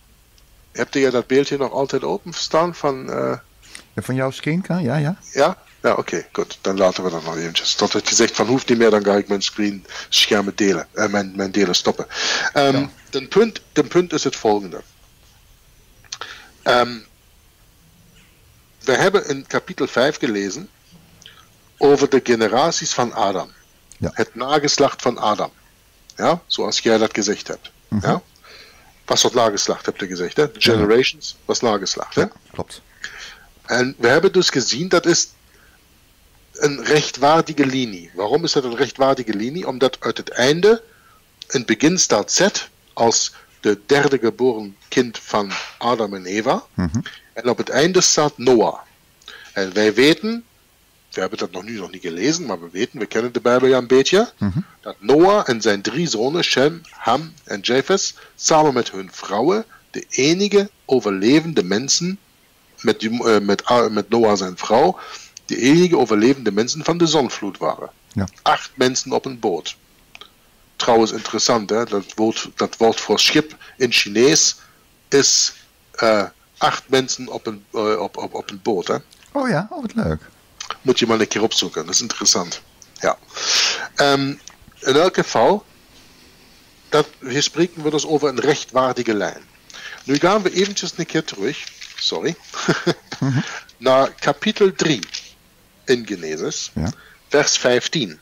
hebt u dat beeldje nog altijd open staan van... Uh, van jouw screen, ja, ja. Ja? Ja, oké, okay, goed. Dan laten we dat nog eventjes. Tot het gezegd van hoeft niet meer, dan ga ik mijn screen schermen delen. Uh, mijn, mijn delen stoppen. Um, ja. punt, de punt is het volgende. Um, we hebben in kapitel 5 gelezen over de generaties van Adam. Ja. Het nageslacht van Adam. Ja, zoals jij dat gezegd hebt. -hmm. ja? Was wat nageslacht, hebt u gezegd. Hè? Generations was nageslacht. Hè? Ja, klopt. En we hebben dus gezien dat is een rechtvaardige linie. Waarom is dat een rechtvaardige linie? Omdat uit het einde, in het begin staat Zet als de derde geboren kind van Adam en Eva. Mm -hmm. En op het einde staat Noah. En wij weten, we hebben dat nog nu nog niet gelezen, maar we weten, we kennen de Bijbel ja een beetje, mm -hmm. dat Noah en zijn drie zonen, Shem, Ham en Japheth, samen met hun vrouwen de enige overlevende mensen, met, uh, met, uh, met Noah zijn vrouw, de enige overlevende mensen van de zonvloed waren. Ja. Acht mensen op een boot. Trouwens interessant, hè? Dat, woord, dat woord voor schip in Chinees is uh, acht mensen op een, uh, op, op, op een boot. Hè? Oh ja, oh, wat leuk. Moet je maar een keer opzoeken, dat is interessant. Ja. Um, in elk geval, dat, hier spreken we dus over een rechtvaardige lijn. Nu gaan we eventjes een keer terug, sorry, -hmm. naar kapitel 3 in Genesis, ja. vers 15.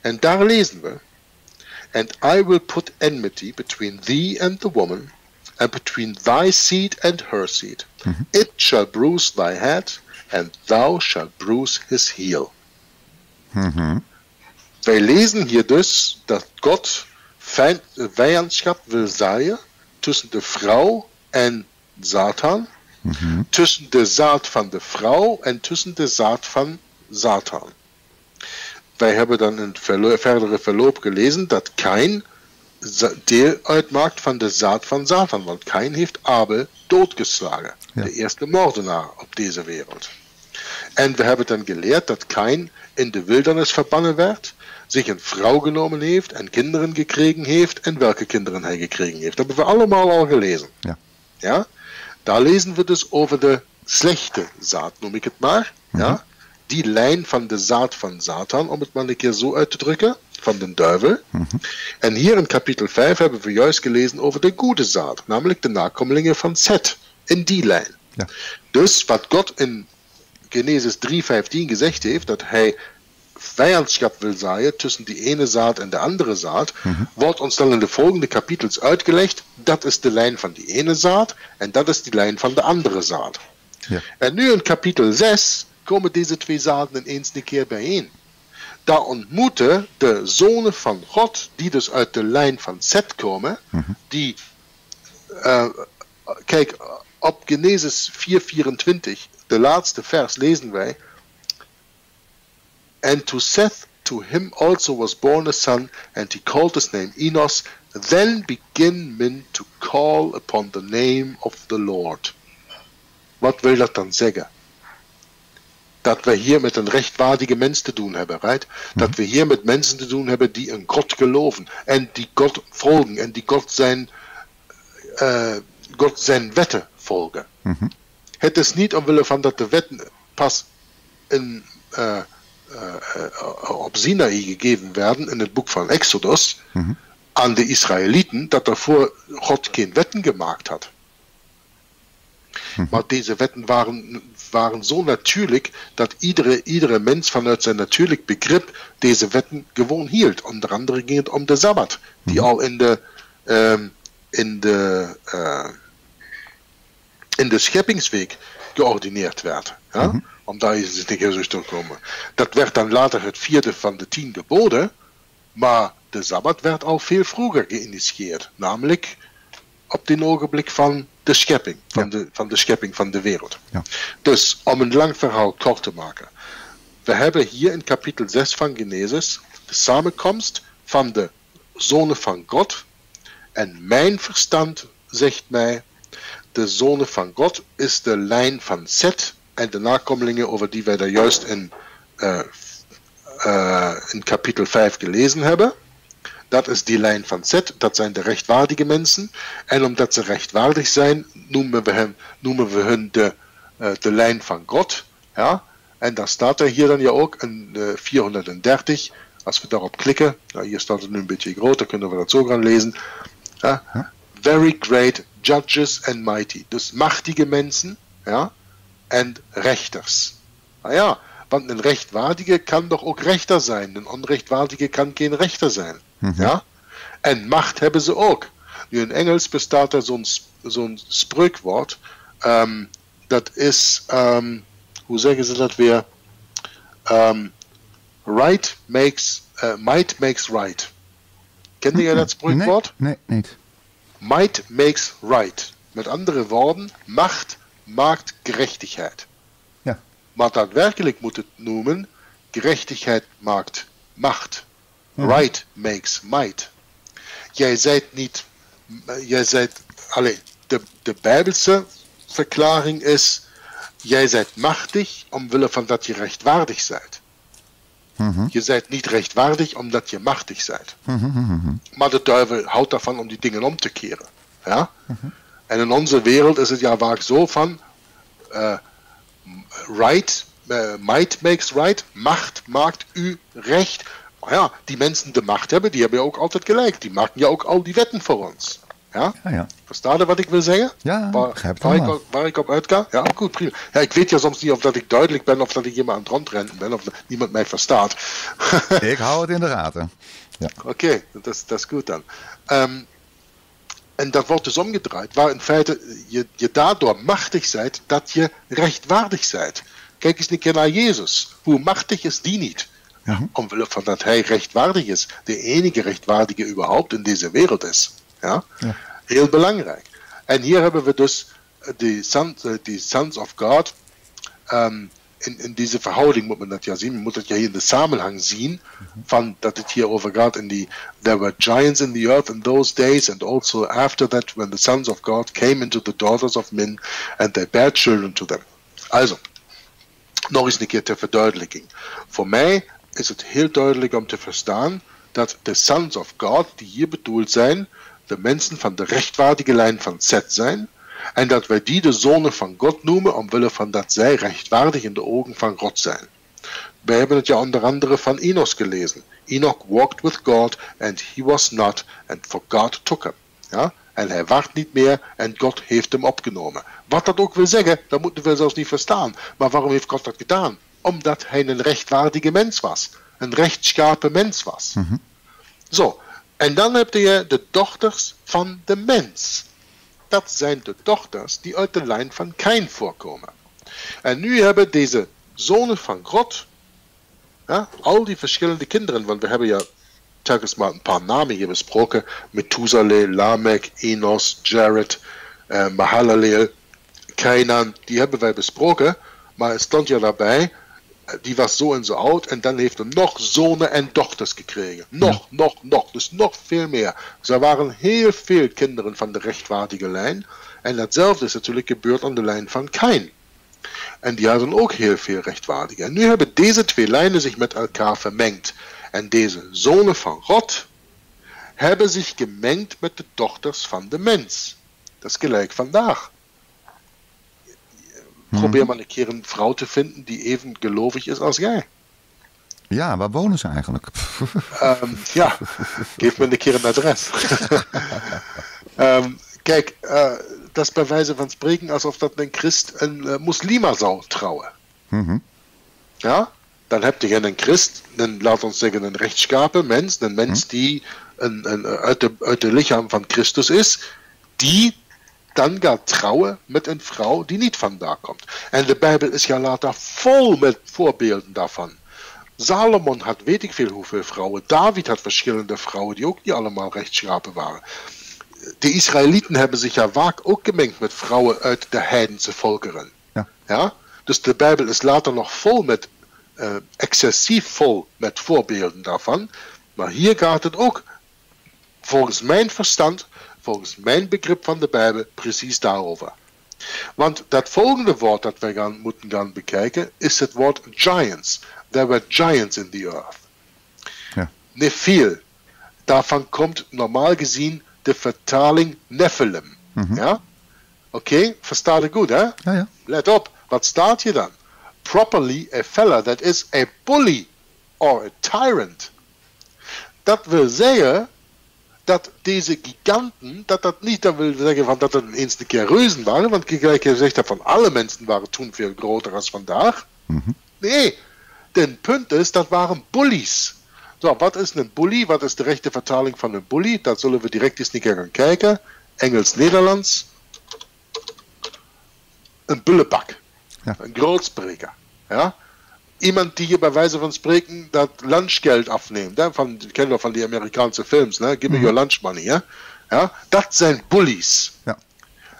En daar lezen we, And I will put enmity between thee and the woman, and between thy seed and her seed. -hmm. It shall bruise thy head, and thou shalt bruise his heel. -hmm. Wij lezen hier dus dat God vijand, vijandschap wil zaaien tussen de vrouw en Satan, -hmm. tussen de zaad van de vrouw en tussen de zaad van Satan. Wij hebben dan in het verlo verdere verloop gelezen dat Kain deel uitmaakt van de zaad van Satan, want Kain heeft Abel doodgeslagen, ja. de eerste moordenaar op deze wereld. En we hebben dan geleerd dat Kain in de wildernis verbannen werd, zich een vrouw genomen heeft en kinderen gekregen heeft en welke kinderen hij gekregen heeft. Dat hebben we allemaal al gelezen. Ja. Ja? Daar lezen we dus over de slechte zaad, noem ik het maar. Mhm. Ja? Die lijn van de zaad van Satan, om het maar een keer zo uit te drukken, van de duivel. Mhm. En hier in kapitel 5 hebben we juist gelezen over de goede zaad, namelijk de nakomelingen van Seth, in die lijn. Ja. Dus wat God in Genesis 3:15 gezegd heeft, dat hij vijandschap wil zaaien tussen die ene zaad en de andere zaad, Mhm. wordt ons dan in de volgende kapitels uitgelegd, dat is de lijn van die ene zaad en dat is die lijn van de andere zaad. Ja. En nu in kapitel 6 komen deze twee zaden ineens een keer bijeen. Daar ontmoeten de zonen van God, die dus uit de lijn van Seth komen, Mhm. die, eh, kijk, op Genesis 4:24, de laatste vers, lezen wij, And to Seth, to him also was born a son, and he called his name Enos. Then begin men to call upon the name of the Lord. Wat wil dat dan zeggen? Dat we hier met een rechtvaardige mens te doen hebben, right? Dat we hier met mensen te doen hebben die een God geloven en die God volgen en die God zijn, eh, God zijn volgen. Mhm. Het is niet omwille van dat de wetten pas in, eh, eh, eh, op Sinaï gegeven werden in het boek van Exodus Mhm. aan de Israëlieten, dat daarvoor God geen wetten gemaakt had. Maar deze wetten waren, waren zo natuurlijk dat iedere, iedere mens vanuit zijn natuurlijk begrip deze wetten gewoon hield. Onder andere ging het om de Sabbat, die al in de, ehm, in de, uh, in de scheppingsweek geordineerd werd. Ja? Om daar eens tegen te komen. Dat werd dan later het vierde van de tien geboden, maar de Sabbat werd al veel vroeger geïnitieerd. Namelijk op dit ogenblik van de schepping, van, de, van de schepping van de wereld. Ja. Dus om een lang verhaal kort te maken. We hebben hier in kapitel 6 van Genesis de samenkomst van de zonen van God. En mijn verstand zegt mij, de zonen van God is de lijn van Zet en de nakomelingen over die wij daar juist in, uh, uh, in kapitel 5 gelezen hebben. Dat is die lijn van Z, dat zijn de rechtvaardige mensen. En omdat ze rechtvaardig zijn, noemen we, hen, noemen we hun de, uh, de lijn van God. Ja? En daar staat er hier dan ja ook in uh, 430. Als we daarop klikken, nou hier staat het nu een beetje groter, kunnen we dat zo gaan lezen. Ja? Very great judges and mighty. Dus machtige mensen ja? en rechters. Nou ja, want een rechtvaardige kan toch ook rechter zijn. Een onrechtvaardige kan geen rechter zijn. Mhm. Ja? En macht hebben ze ook. Nu in Engels bestaat er zo'n zo'n spreekwoord. Um, dat is, um, hoe zeggen ze dat weer? Um, right makes, uh, might makes right. Kende jij dat spreekwoord? Nee, nee, niet. Might makes right. Met andere woorden, macht maakt gerechtigheid. Ja. Maar daadwerkelijk moet het noemen, gerechtigheid maakt macht. Right makes might. Jij zijt niet, jij zijt, alleen de, de Bijbelse verklaring is, jij zijt machtig omwille van dat je rechtvaardig bent. Mhm. Je zijt niet rechtvaardig omdat je machtig bent. Mhm, mhm, Maar de duivel houdt daarvan om die dingen om te keren. Ja? En in onze wereld is het ja vaak zo van, uh, right, uh, might makes right, macht maakt u recht. Maar ja, die mensen die de macht hebben, die hebben ook altijd gelijk. Die maken ja ook al die wetten voor ons. Ja? Ja, ja. Je wat ik wil zeggen? Ja, waar, begrijp het waar, ik, op- waar ik op uitga? Ja, goed, prima. Ja, ik weet ja soms niet of dat ik duidelijk ben of dat ik hier maar aan het rondrennen ben of dat niemand mij verstaat. Ik hou het in de gaten. Ja. Oké, dat, is, dat is goed dan. Ehm, en dat wordt dus omgedraaid, waar in feite je, je daardoor machtig bent dat je rechtvaardig bent. Kijk eens een keer naar Jezus. Hoe machtig is die niet? Mhm. Omwille van dat hij rechtvaardig is. De enige rechtvaardige überhaupt in deze wereld is. Ja? Ja. Heel belangrijk. En hier hebben we dus eh, die sons, eh, die sons of God. ehm, in, in deze verhouding moet men dat ja zien. Men moet het ja hier in de samenhang zien. Van dat het hier over gaat in die. There were giants in the earth in those days. And also after that, when the sons of God came into the daughters of men. And they bare children to them. Also, nog eens een keer ter verduidelijking. Voor mij is het heel duidelijk om te verstaan dat de sons of God, die hier bedoeld zijn, de mensen van de rechtvaardige lijn van Zet zijn. En dat wij die de zonen van God noemen, omwille van dat zij rechtvaardig in de ogen van God zijn. Wij hebben het ja onder andere van Enos gelezen. Enoch walked with God and he was not, and for God took him. Ja? En hij waart niet meer en God heeft hem opgenomen. Wat dat ook wil zeggen, dat moeten we zelfs niet verstaan. Maar waarom heeft God dat gedaan? Omdat hij een rechtvaardige mens was. Een rechtschapen mens was. Zo, en dan heb je de dochters van de mens. Dat zijn de dochters die uit de lijn van Kain voorkomen. En nu hebben deze zonen van God, ja, al die verschillende kinderen, want we hebben ja telkens maar een paar namen hier besproken: Methuselah, Lamech, Enos, Jared, eh, Mahalaleel, Kainan, die hebben wij besproken, maar het stond ja daarbij, die was zo en zo oud en dan heeft hij nog zonen en dochters gekregen. Nog, nog, nog, dus nog veel meer. Dus er waren heel veel kinderen van de rechtvaardige lijn en datzelfde is natuurlijk gebeurd aan de lijn van Kain. En die hadden ook heel veel rechtvaardige. En nu hebben deze twee lijnen zich met elkaar vermengd. En deze zonen van God hebben zich gemengd met de dochters van de mens. Dat is gelijk vandaag. Probeer maar een keer een vrouw te vinden die even gelovig is als jij. ja, waar wonen ze eigenlijk? Ehm, ja, geef me een keer een adres. Ehm, kijk, eh, dat is bij wijze van spreken alsof dat een christ een uh, moslima zou trouwen. Mhm. Ja? Dan heb je geen christ, een, laat ons zeggen een rechtschapen mens, een mens Mhm. die een, een, uit, de, uit de lichaam van Christus is, die dan gaat trouwen met een vrouw die niet vandaar komt. En de Bijbel is ja later vol met voorbeelden daarvan. Salomon had weet ik veel hoeveel vrouwen. David had verschillende vrouwen die ook niet allemaal rechtschapen waren. De Israëlieten hebben zich ja vaak ook gemengd met vrouwen uit de heidense volkeren. Ja. Ja? Dus de Bijbel is later nog vol met, eh, excessief vol met voorbeelden daarvan. Maar hier gaat het ook, volgens mijn verstand, volgens mijn begrip van de Bijbel, precies daarover. Want dat volgende woord dat wij gaan, moeten gaan bekijken, is het woord giants. There were giants in the earth. Ja. Nephil. Daarvan komt normaal gezien de vertaling Nephilim. Mhm. Ja? Oké, versta je goed hè? Ja, ja. Let op, wat staat hier dan? Properly a fella that is a bully or a tyrant. Dat wil zeggen dat deze giganten, dat dat niet dat wil zeggen van dat het eens een keer reuzen waren, want gelijk gezegd hebt van alle mensen waren toen veel groter als vandaag. Mhm. Nee, het punt is, dat waren bullies. Zo, wat is een bully? Wat is de rechte vertaling van een bully? Dat zullen we direct eens een keer gaan kijken. Engels-Nederlands. Een bullebak. Ja. Een grootspreker. Ja? Iemand die je bij wijze van spreken dat lunchgeld afneemt. Hè? Van, je kent wel van die Amerikaanse films. Hè? Give me your lunch money. Hè? Ja? Dat zijn bullies. Ja.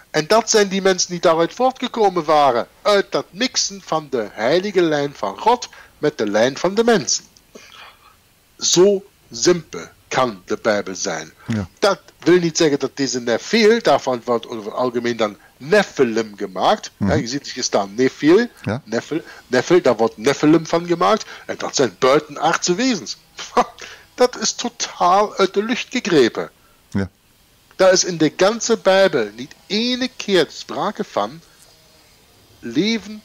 En dat zijn die mensen die daaruit voortgekomen waren. Uit dat mixen van de heilige lijn van God met de lijn van de mensen. Zo simpel kan de Bijbel zijn. Ja. Dat wil niet zeggen dat deze Nephil, daarvan wordt over het algemeen dan Nephilim gemaakt. Ja, je ziet het hier staan, Nephil, Ja. Nephil, Nephil, daar wordt Nephilim van gemaakt. En dat zijn buitenaardse wezens. Dat is totaal uit de lucht gegrepen. Ja. Daar is in de ganze Bijbel niet ene keer sprake van leven,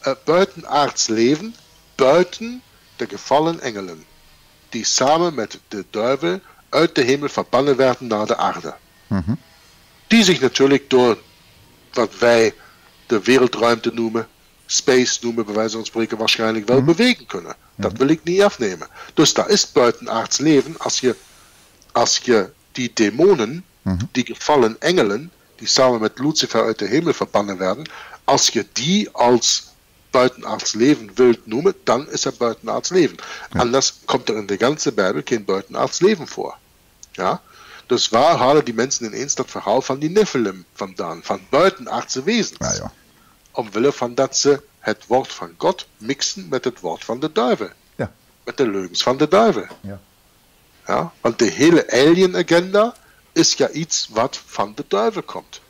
eh, buitenaards leven, buiten de gevallen engelen, die samen met de duivel uit de hemel verbannen werden naar de aarde. Mhm. Die zich natuurlijk door wat wij de wereldruimte noemen, space noemen, bij wijze van spreken, waarschijnlijk wel bewegen kunnen. Dat wil ik niet afnemen. Dus daar is buitenaards leven als je, als je die demonen, die gevallen engelen, die samen met Lucifer uit de hemel verbannen werden, als je die als buitenaards leven wilt noemen, dan is er buitenaards leven. Anders komt er in de ganze Bijbel geen buitenaards leven voor. Ja? Dus waar halen die mensen ineens dat verhaal van die Nephilim vandaan? Van buitenaardse wezens. Ja, ja. Omwille van dat ze het woord van God mixen met het woord van de duivel. Ja. Met de leugens van de duivel. Ja. Ja? Want de hele alien agenda is ja iets wat van de duivel komt.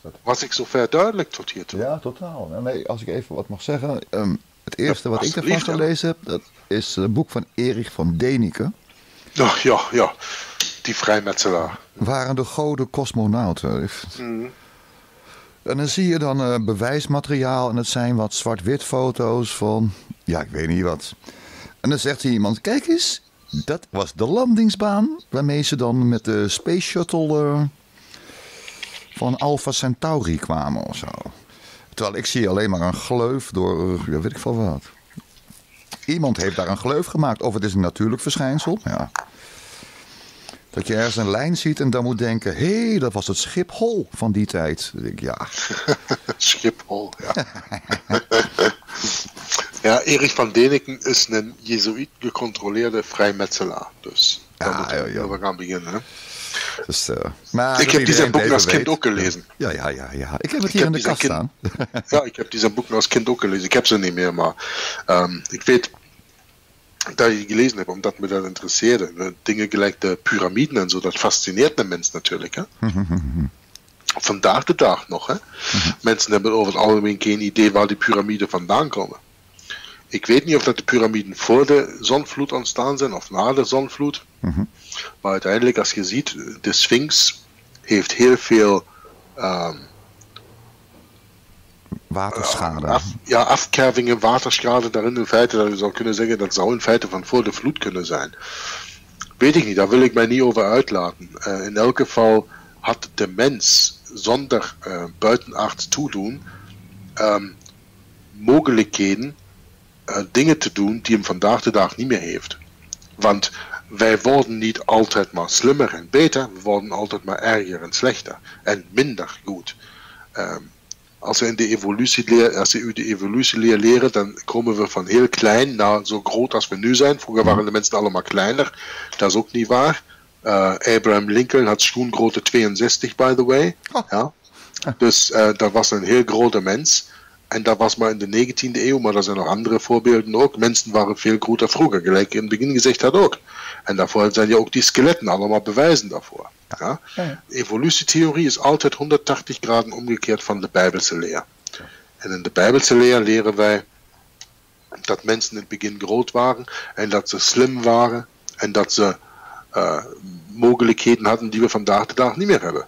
Dat- Was ik zover duidelijk tot hiertoe? Ja, totaal. Nee, als ik even wat mag zeggen. ehm, het eerste wat ik ervan gelezen heb, dat is het boek van Erich van Deniken. Ja, ja, ja. Die vrijmetselaar. Waren de goden cosmonauten? Mhm. En dan zie je dan eh, bewijsmateriaal en het zijn wat zwart-wit foto's van, ja, ik weet niet wat. En dan zegt hier iemand, kijk eens, dat was de landingsbaan waarmee ze dan met de Space Shuttle eh, van Alpha Centauri kwamen of zo. Terwijl ik zie alleen maar een gleuf door, eh, ja, weet ik veel wat. Iemand heeft daar een gleuf gemaakt. Of het is een natuurlijk verschijnsel. Ja. Dat je ergens een lijn ziet en dan moet denken... hé, hey, dat was het Schiphol van die tijd. Dan denk ik, ja, Schiphol, ja. ja, Erich van Deniken is een jezuïet gecontroleerde vrijmetselaar. Dus daar Ja, moeten we ja, ja. we gaan beginnen. Hè? Dus, eh, maar Ik heb die zijn boek het als kind weet. ook gelezen. Ja, ja, ja, ja. Ik heb het Ik hier heb in de kast kind- staan. Ja, ik heb die zijn boek als kind ook gelezen. Ik heb ze niet meer, maar ehm, ik weet dat je die gelezen hebt, omdat me dat interesseerde. Dingen gelijk de piramiden en zo, dat fascineert de mens natuurlijk. Hè? Vandaag de dag nog. Hè? Mensen hebben over het algemeen geen idee waar die piramiden vandaan komen. Ik weet niet of dat de piramiden voor de zonvloed ontstaan zijn of na de zonvloed. Maar uiteindelijk, als je ziet, de Sphinx heeft heel veel ehm, Waterschade. af, ja, afkervingen, waterschade daarin. In feite, dat je zou kunnen zeggen, dat zou in feite van voor de vloed kunnen zijn. Weet ik niet, daar wil ik mij niet over uitlaten. Eh, in elk geval had de mens zonder uh, buitenaards toedoen um, mogelijkheden uh, dingen te doen die hem vandaag de dag niet meer heeft. Want wij worden niet altijd maar slimmer en beter, we worden altijd maar erger en slechter en minder goed. Um, als we in de evolutieleer, als u de evolutieleer leren, dan komen we van heel klein naar zo groot als we nu zijn. Vroeger waren de mensen allemaal kleiner. Dat is ook niet waar. Uh, Abraham Lincoln had schoengrootte 62, by the way. Oh. Ja. Dus uh, dat was een heel grote mens. En dat was maar in de 19e eeuw, maar er zijn nog andere voorbeelden ook. Mensen waren veel groter vroeger, gelijk in het begin gezegd had ook. En daarvoor zijn ja ook die skeletten allemaal bewijzen daarvoor. Ja? Ja, Evolutietheorie is altijd 180 graden omgekeerd van de Bijbelse leer. En in de Bijbelse leer leren wij dat mensen in het begin groot waren en dat ze slim waren en dat ze uh, mogelijkheden hadden die we vandaag de dag niet meer hebben.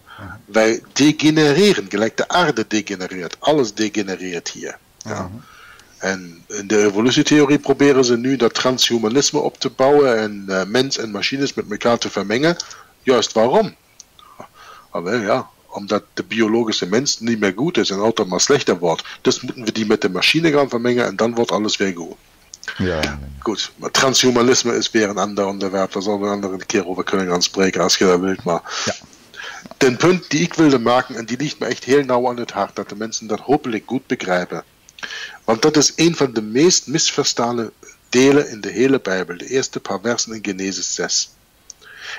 Wij degenereren, gelijk de aarde degenereert. Alles degenereert hier. Ja. En in de evolutietheorie proberen ze nu dat transhumanisme op te bouwen en uh, mens en machines met elkaar te vermengen. Juist waarom? Maar ja, omdat de biologische mens niet meer goed is en altijd maar slechter wordt. Dus moeten we die met de machine gaan vermengen en dan wordt alles weer goed. Ja. Goed, maar transhumanisme is weer een ander onderwerp. Daar zullen we een andere keer over kunnen gaan spreken als je dat wilt. Maar ja. Den punt die ik wilde maken, en die ligt me echt heel nauw aan het hart, dat de mensen dat hopelijk goed begrijpen. Want dat is een van de meest misverstane delen in de hele Bijbel, de eerste paar versen in Genesis 6.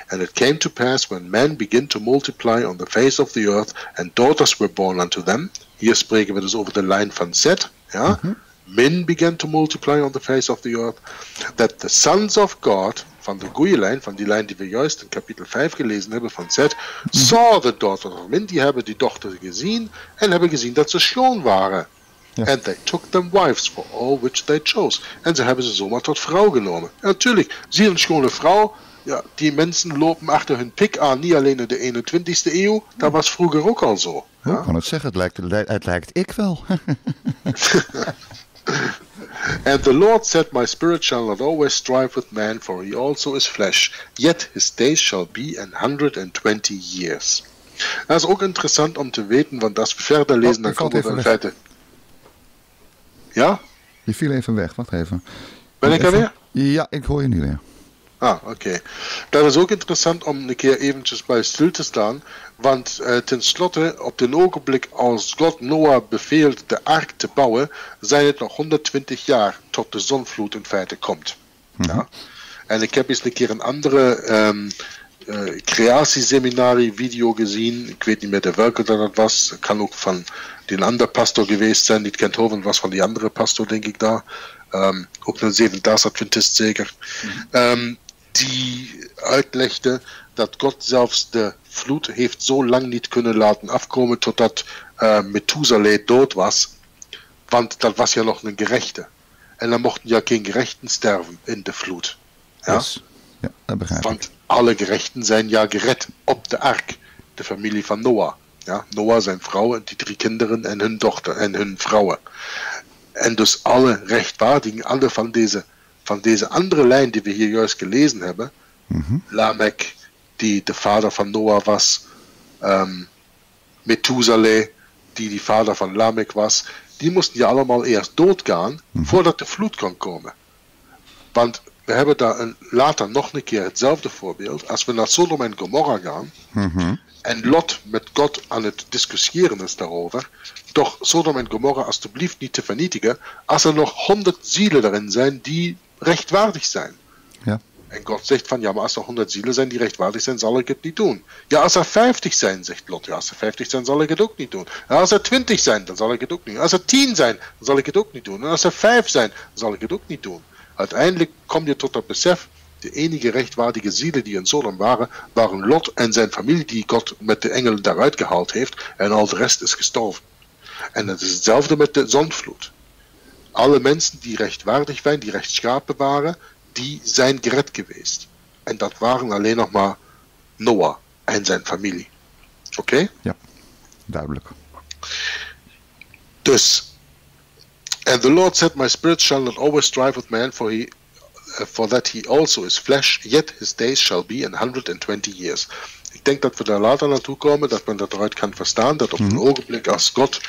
And it came to pass when men began to multiply on the face of the earth, and daughters were born unto them. Hier spreken we dus over de lijn van Zet. Ja? Mm -hmm. Men began to multiply on the face of the earth. That the sons of God, van de goede lijn, van die lijn die we juist in kapitel 5 gelezen hebben van Zet, saw the of men, die hebben die dochter gezien en hebben gezien dat ze schoon waren. And they took them wives for all which they chose. En ze hebben ze zomaar tot vrouw genomen. En natuurlijk, zie een schone vrouw, ja, die mensen lopen achter hun pik aan, niet alleen in de 21ste eeuw, dat was vroeger ook al zo. Ja? Ik kan het zeggen, het lijkt, het lijkt ik wel. And the Lord said, My spirit shall not always strive with man, for he also is flesh, yet his days shall be an hundred and twenty years. Dat is ook interessant om te weten, want als we verder lezen, dan komen we in feite... Ja? Je viel even weg, wacht even. Ben ik er weer? Ja, ik hoor je nu weer. Ah, oké. Dat is ook interessant om een keer eventjes bij stil te staan. Want uh, tenslotte, op den ogenblik als God Noah beveelt de ark te bouwen, zijn het nog 120 jaar tot de zonvloed in feite komt. -hmm. ja? En ik heb eens een keer een andere um, uh, creatieseminarie video gezien. Ik weet niet meer welke dat was. Kan ook van die andere pastor geweest zijn. Niet Kent Hoven was van die andere pastor, denk ik daar. Um, ook een Zeventaars Adventist zeker. Mm -hmm. Die uitlegde dat God zelfs de vloed heeft zo lang niet kunnen laten afkomen totdat uh, Methuselah dood was. Want dat was ja nog een gerechte. En dan mochten ja geen gerechten sterven in de vloed. Ja, yes. ja dat begrijp ik. Want alle gerechten zijn ja gered op de ark. De familie van Noah. Ja, Noah, zijn vrouw en die drie kinderen en hun dochter en hun vrouwen. En dus alle rechtvaardigen, alle van deze van deze andere lijn die we hier juist gelezen hebben, mm Lamech, die de vader van Noah was, um, Methuselah, die die vader van Lamech was, die moesten ja allemaal eerst doodgaan mm voordat de vloed kon komen. Want we hebben daar een, later nog een keer hetzelfde voorbeeld. Als we naar Sodom en Gomorra gaan mm en Lot met God aan het discussiëren is daarover, toch Sodom en Gomorra alsjeblieft niet te vernietigen, als er nog honderd zielen erin zijn die rechtvaardig zijn. Ja. En God zegt van, ja, maar als er 100 zielen zijn die rechtvaardig zijn, zal ik het niet doen. Ja, als er 50 zijn, zegt Lot, ja, als er 50 zijn, zal ik het ook niet doen. Ja, als er 20 zijn, dan zal ik het ook niet doen. Als er 10 zijn, dan zal ik het ook niet doen. En als er 5 zijn, dan zal ik het ook niet doen. Uiteindelijk kom je tot het besef, de enige rechtvaardige zielen die in Sodom waren, waren Lot en zijn familie die God met de engelen daaruit gehaald heeft. En al de rest is gestorven. En het is hetzelfde met de zondvloed alle mensen die rechtvaardig zijn, die rechtschapen waren, die zijn gered geweest. En dat waren alleen nog maar Noah en zijn familie. Oké? Okay? Ja, duidelijk. Dus, and the Lord said, My spirit shall not always strive with man, for he uh, for that he also is flesh, yet his days shall be an hundred and twenty years. Ik denk dat we daar later naartoe komen, dat men dat eruit kan verstaan, dat op een ogenblik als God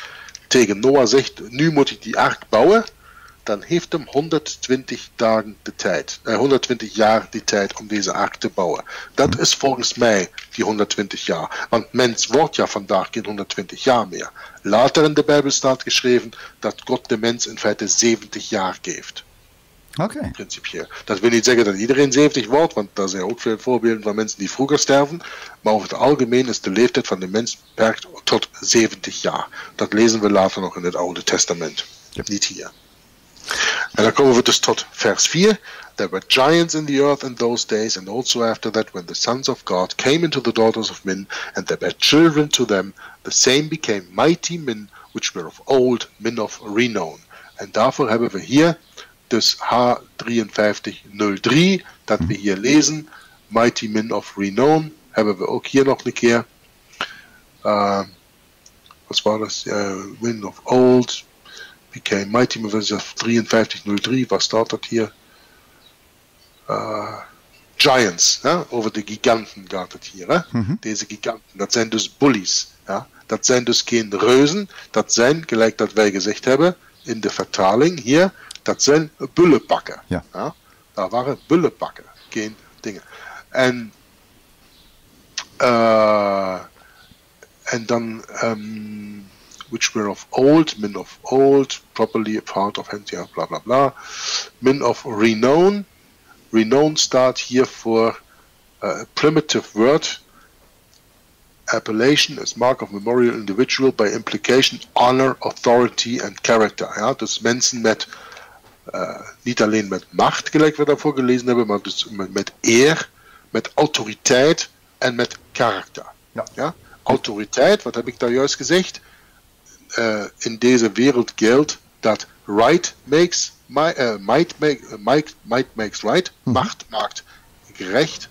tegen Noah zegt, nu moet ik die ark bouwen, dan heeft hem 120 dagen de tijd, eh, 120 jaar die tijd om deze ark te bouwen. Dat is volgens mij die 120 jaar. Want mens wordt ja vandaag geen 120 jaar meer. Later in de Bijbel staat geschreven dat God de mens in feite 70 jaar geeft. Oké. Principieel. Dat wil niet zeggen dat iedereen 70 wordt, want er zijn ook veel voorbeelden van mensen die vroeger sterven. Maar over het algemeen is de leeftijd van de mens beperkt tot 70 jaar. Dat lezen we later nog in het Oude Testament. Niet hier. En dan komen we dus tot vers 4. There were giants in the earth in those days, and also after that, when the sons of God came into the daughters of men, and they bare children to them, the same became mighty men, which were of old, men of renown. En daarvoor hebben we hier dus H5303, dat we hier lezen, mighty men of renown, hebben we ook hier nog een keer. Uh, wat? Uh, men of old, became mighty men of 5303, waar staat dat hier? Uh, giants, ja? over de giganten gaat het hier. Hè? Deze giganten, dat zijn dus bullies. Ja? Dat zijn dus geen reuzen, dat zijn, gelijk dat wij gezegd hebben, in de vertaling hier, dat zijn bullenpakken. Ja. Ja? Daar waren bullenpakken, geen dingen. En, uh, en dan, um, which were of old, men of old, properly a part of hence, ja, bla bla bla. Men of renown. Renown staat hier voor uh, primitive word. Appellation is mark of memorial individual by implication honor, authority and character. Ja, dus mensen met uh, niet alleen met macht, gelijk we daarvoor gelezen hebben, maar dus met, met eer, met autoriteit en met karakter. Ja. Ja? Autoriteit, wat heb ik daar juist gezegd? Uh, in deze wereld geldt dat right makes might, uh, might, make, might, might makes right, macht maakt gerecht,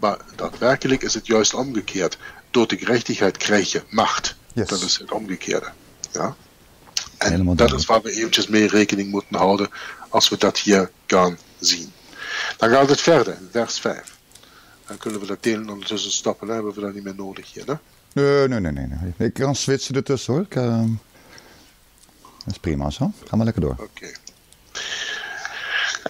maar daadwerkelijk is het juist omgekeerd. Door de gerechtigheid krijg je macht. Yes. Dat is het omgekeerde. Ja? En Helemaal dat duidelijk. is waar we eventjes mee rekening moeten houden als we dat hier gaan zien. Dan gaat het verder, vers 5. Dan kunnen we dat deel ondertussen stoppen, dan hebben we dat niet meer nodig hier. Hè? Nee, nee, nee, nee, nee. Ik kan switchen ertussen hoor. Ik, eh, dat is prima zo. Ga maar lekker door. Okay.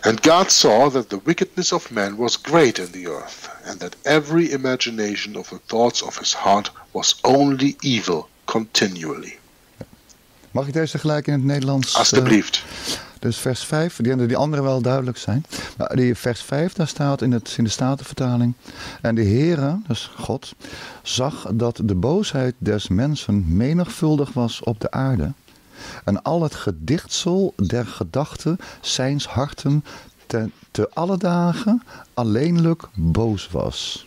And God saw that the wickedness of man was great in the earth, and that every imagination of the thoughts of his heart was only evil continually. Mag ik deze gelijk in het Nederlands? eh, Alsjeblieft. Dus vers 5, die, die andere wel duidelijk zijn. Die vers 5, daar staat in, het, in de Statenvertaling. En de Heere, dus God, zag dat de boosheid des mensen menigvuldig was op de aarde. En al het gedichtsel der gedachten zijns harten te, te alle dagen alleenlijk boos was.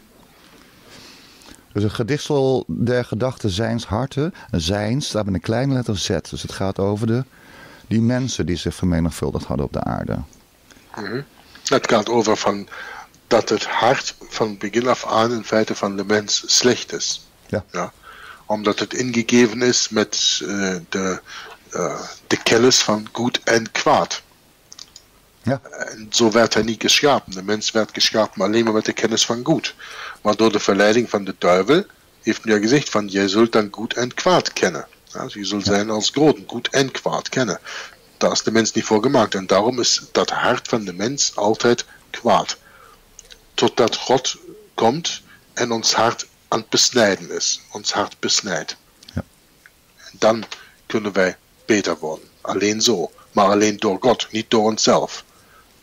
Dus het gedichtsel der gedachten zijns harten, zijn staat met een kleine letter z. Dus het gaat over de, die mensen die zich vermenigvuldigd hadden op de aarde. Het gaat over van dat het hart van begin af aan in feite van de mens slecht is. Ja. Omdat het ingegeven is met uh, de, uh, de kennis van goed en kwaad. Ja. En zo werd hij niet geschapen. De mens werd geschapen alleen maar met de kennis van goed. Maar door de verleiding van de duivel heeft hij gezegd van jij zult dan goed en kwaad kennen. Dus je zult zijn als groot, goed en kwaad kennen. Daar is de mens niet voor gemaakt. En daarom is dat hart van de mens altijd kwaad. Totdat God komt en ons hart aan het besnijden is. Ons hart besnijdt. Ja. En dan kunnen wij beter worden. Alleen zo. Maar alleen door God, niet door onszelf.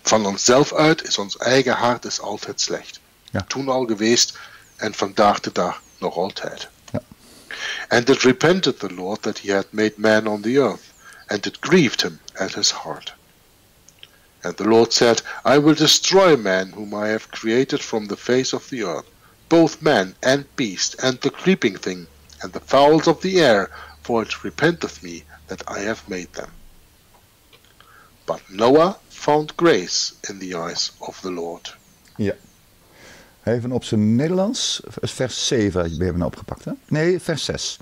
Van onszelf uit is ons eigen hart is altijd slecht. Ja. Toen al geweest en vandaag de dag nog altijd. And it repented the Lord that he had made man on the earth, and it grieved him at his heart. And the Lord said, I will destroy man whom I have created from the face of the earth, both man and beast, and the creeping thing, and the fowls of the air, for it repenteth me that I have made them. But Noah found grace in the eyes of the Lord. Ja. Even op zijn Nederlands, vers 7 we hebben opgepakt, hè? Nee, vers 6.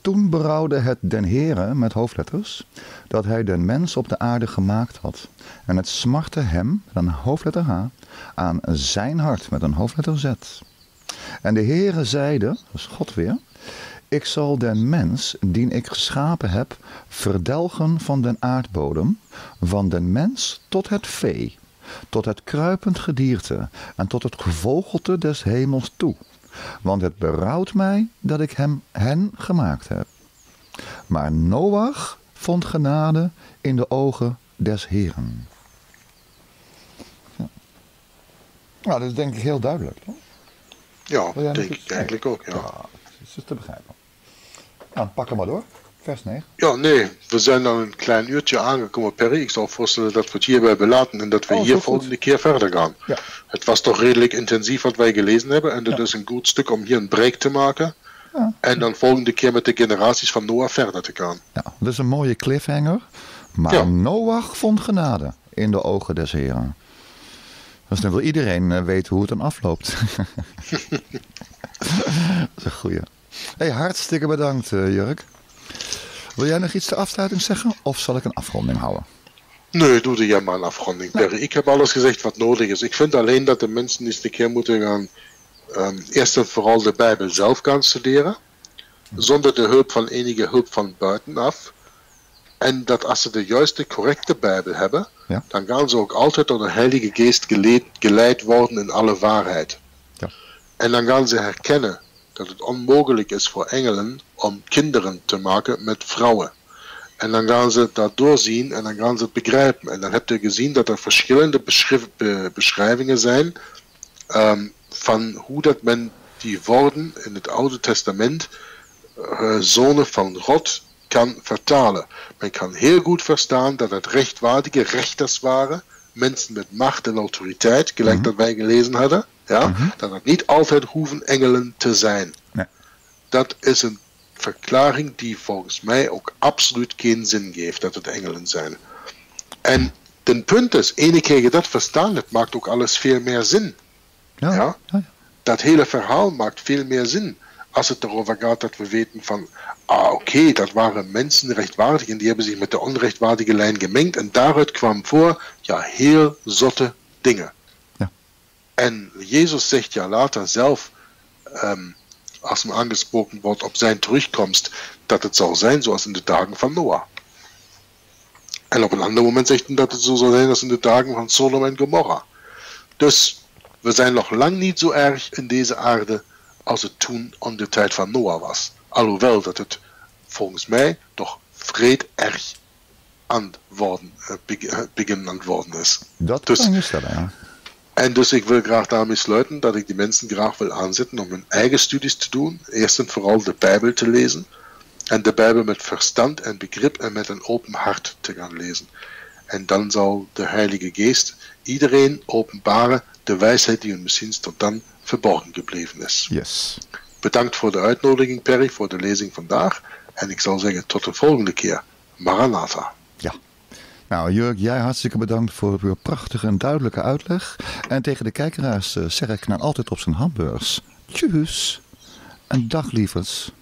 Toen berouwde het den Heere, met hoofdletters, dat hij den mens op de aarde gemaakt had. En het smartte hem, met een hoofdletter H, aan zijn hart, met een hoofdletter Z. En de Heere zeide, dat God weer, ik zal den mens, dien ik geschapen heb, verdelgen van den aardbodem, van den mens tot het vee, tot het kruipend gedierte en tot het gevogelte des hemels toe. Want het berouwt mij dat ik hem hen gemaakt heb. Maar Noach vond genade in de ogen des Heren. Ja. Nou, dat is denk ik heel duidelijk. Toch? Ja, denk ik eigenlijk ook, ja. Ja, dat is te begrijpen. Nou, pak hem maar door. Vers 9. Ja, nee, we zijn dan een klein uurtje aangekomen, Perry. Ik zou voorstellen dat we het hierbij belaten en dat we Oh, hier volgende keer verder gaan. Ja. Het was toch redelijk intensief wat wij gelezen hebben en dat Ja. is een goed stuk om hier een break te maken. Ja. En dan volgende keer met de generaties van Noah verder te gaan. Ja, dat is een mooie cliffhanger. Maar Ja. Noach vond genade in de ogen des Heren. Dus dan wil iedereen eh, weten hoe het dan afloopt. dat is een goeie. Hey, hartstikke bedankt, eh, Jurk. Wil jij nog iets ter afsluiting zeggen? Of zal ik een afronding houden? Nee, doe er jij maar een afronding, Perry. Ik heb alles gezegd wat nodig is. Ik vind alleen dat de mensen eens een keer moeten gaan, ehm, eerst en vooral de Bijbel zelf gaan studeren, zonder de hulp van enige hulp van buitenaf. En dat als ze de juiste, correcte Bijbel hebben, Ja. dan gaan ze ook altijd door de Heilige Geest geleid, geleid worden in alle waarheid. Ja. En dan gaan ze herkennen dat het onmogelijk is voor engelen om kinderen te maken met vrouwen. En dan gaan ze dat doorzien en dan gaan ze het begrijpen. En dan heb je gezien dat er verschillende be- beschrijvingen zijn ehm, van hoe dat men die woorden in het Oude Testament eh, zonen van God kan vertalen. Men kan heel goed verstaan dat het rechtvaardige rechters waren, mensen met macht en autoriteit, gelijk dat wij gelezen hadden. Ja? Dat het niet altijd hoeven engelen te zijn. Nee. Dat is een verklaring die volgens mij ook absoluut geen zin geeft dat het engelen zijn. En ten punt is, ene keer je dat verstaan hebt, maakt ook alles veel meer zin. Ja. Ja. Dat hele verhaal maakt veel meer zin. Als het erover gaat dat we weten van, ah oké, dat waren mensen rechtvaardig en die hebben zich met de onrechtvaardige lijn gemengd en daaruit kwam voor, ja, heel zotte dingen. En Jezus zegt ja later zelf, ehm, als hem aangesproken wordt op zijn terugkomst, dat het zal zijn zoals in de dagen van Noah. En op een ander moment zegt hij dat het zo zal zijn als in de dagen van Sodom en Gomorra. Dus we zijn nog lang niet zo erg in deze aarde als het toen in de tijd van Noah was. Alhoewel dat het volgens mij toch vreed erg aan het worden, eh, beg- eh, beginnen aan het worden is. Dat Dus- kan je stellen, ja. En dus ik wil graag daarmee sluiten dat ik die mensen graag wil aanzetten om hun eigen studies te doen. Eerst en vooral de Bijbel te lezen. En de Bijbel met verstand en begrip en met een open hart te gaan lezen. En dan zal de Heilige Geest iedereen openbaren de wijsheid die hun misschien tot dan verborgen gebleven is. Yes. Bedankt voor de uitnodiging, Perry, voor de lezing vandaag. En ik zal zeggen tot de volgende keer. Maranatha. Ja. Nou, Jurk, jij hartstikke bedankt voor uw prachtige en duidelijke uitleg. En tegen de kijkeraars eh, zeg ik nou altijd op zijn hamburgers. Tjus. En dag lievers.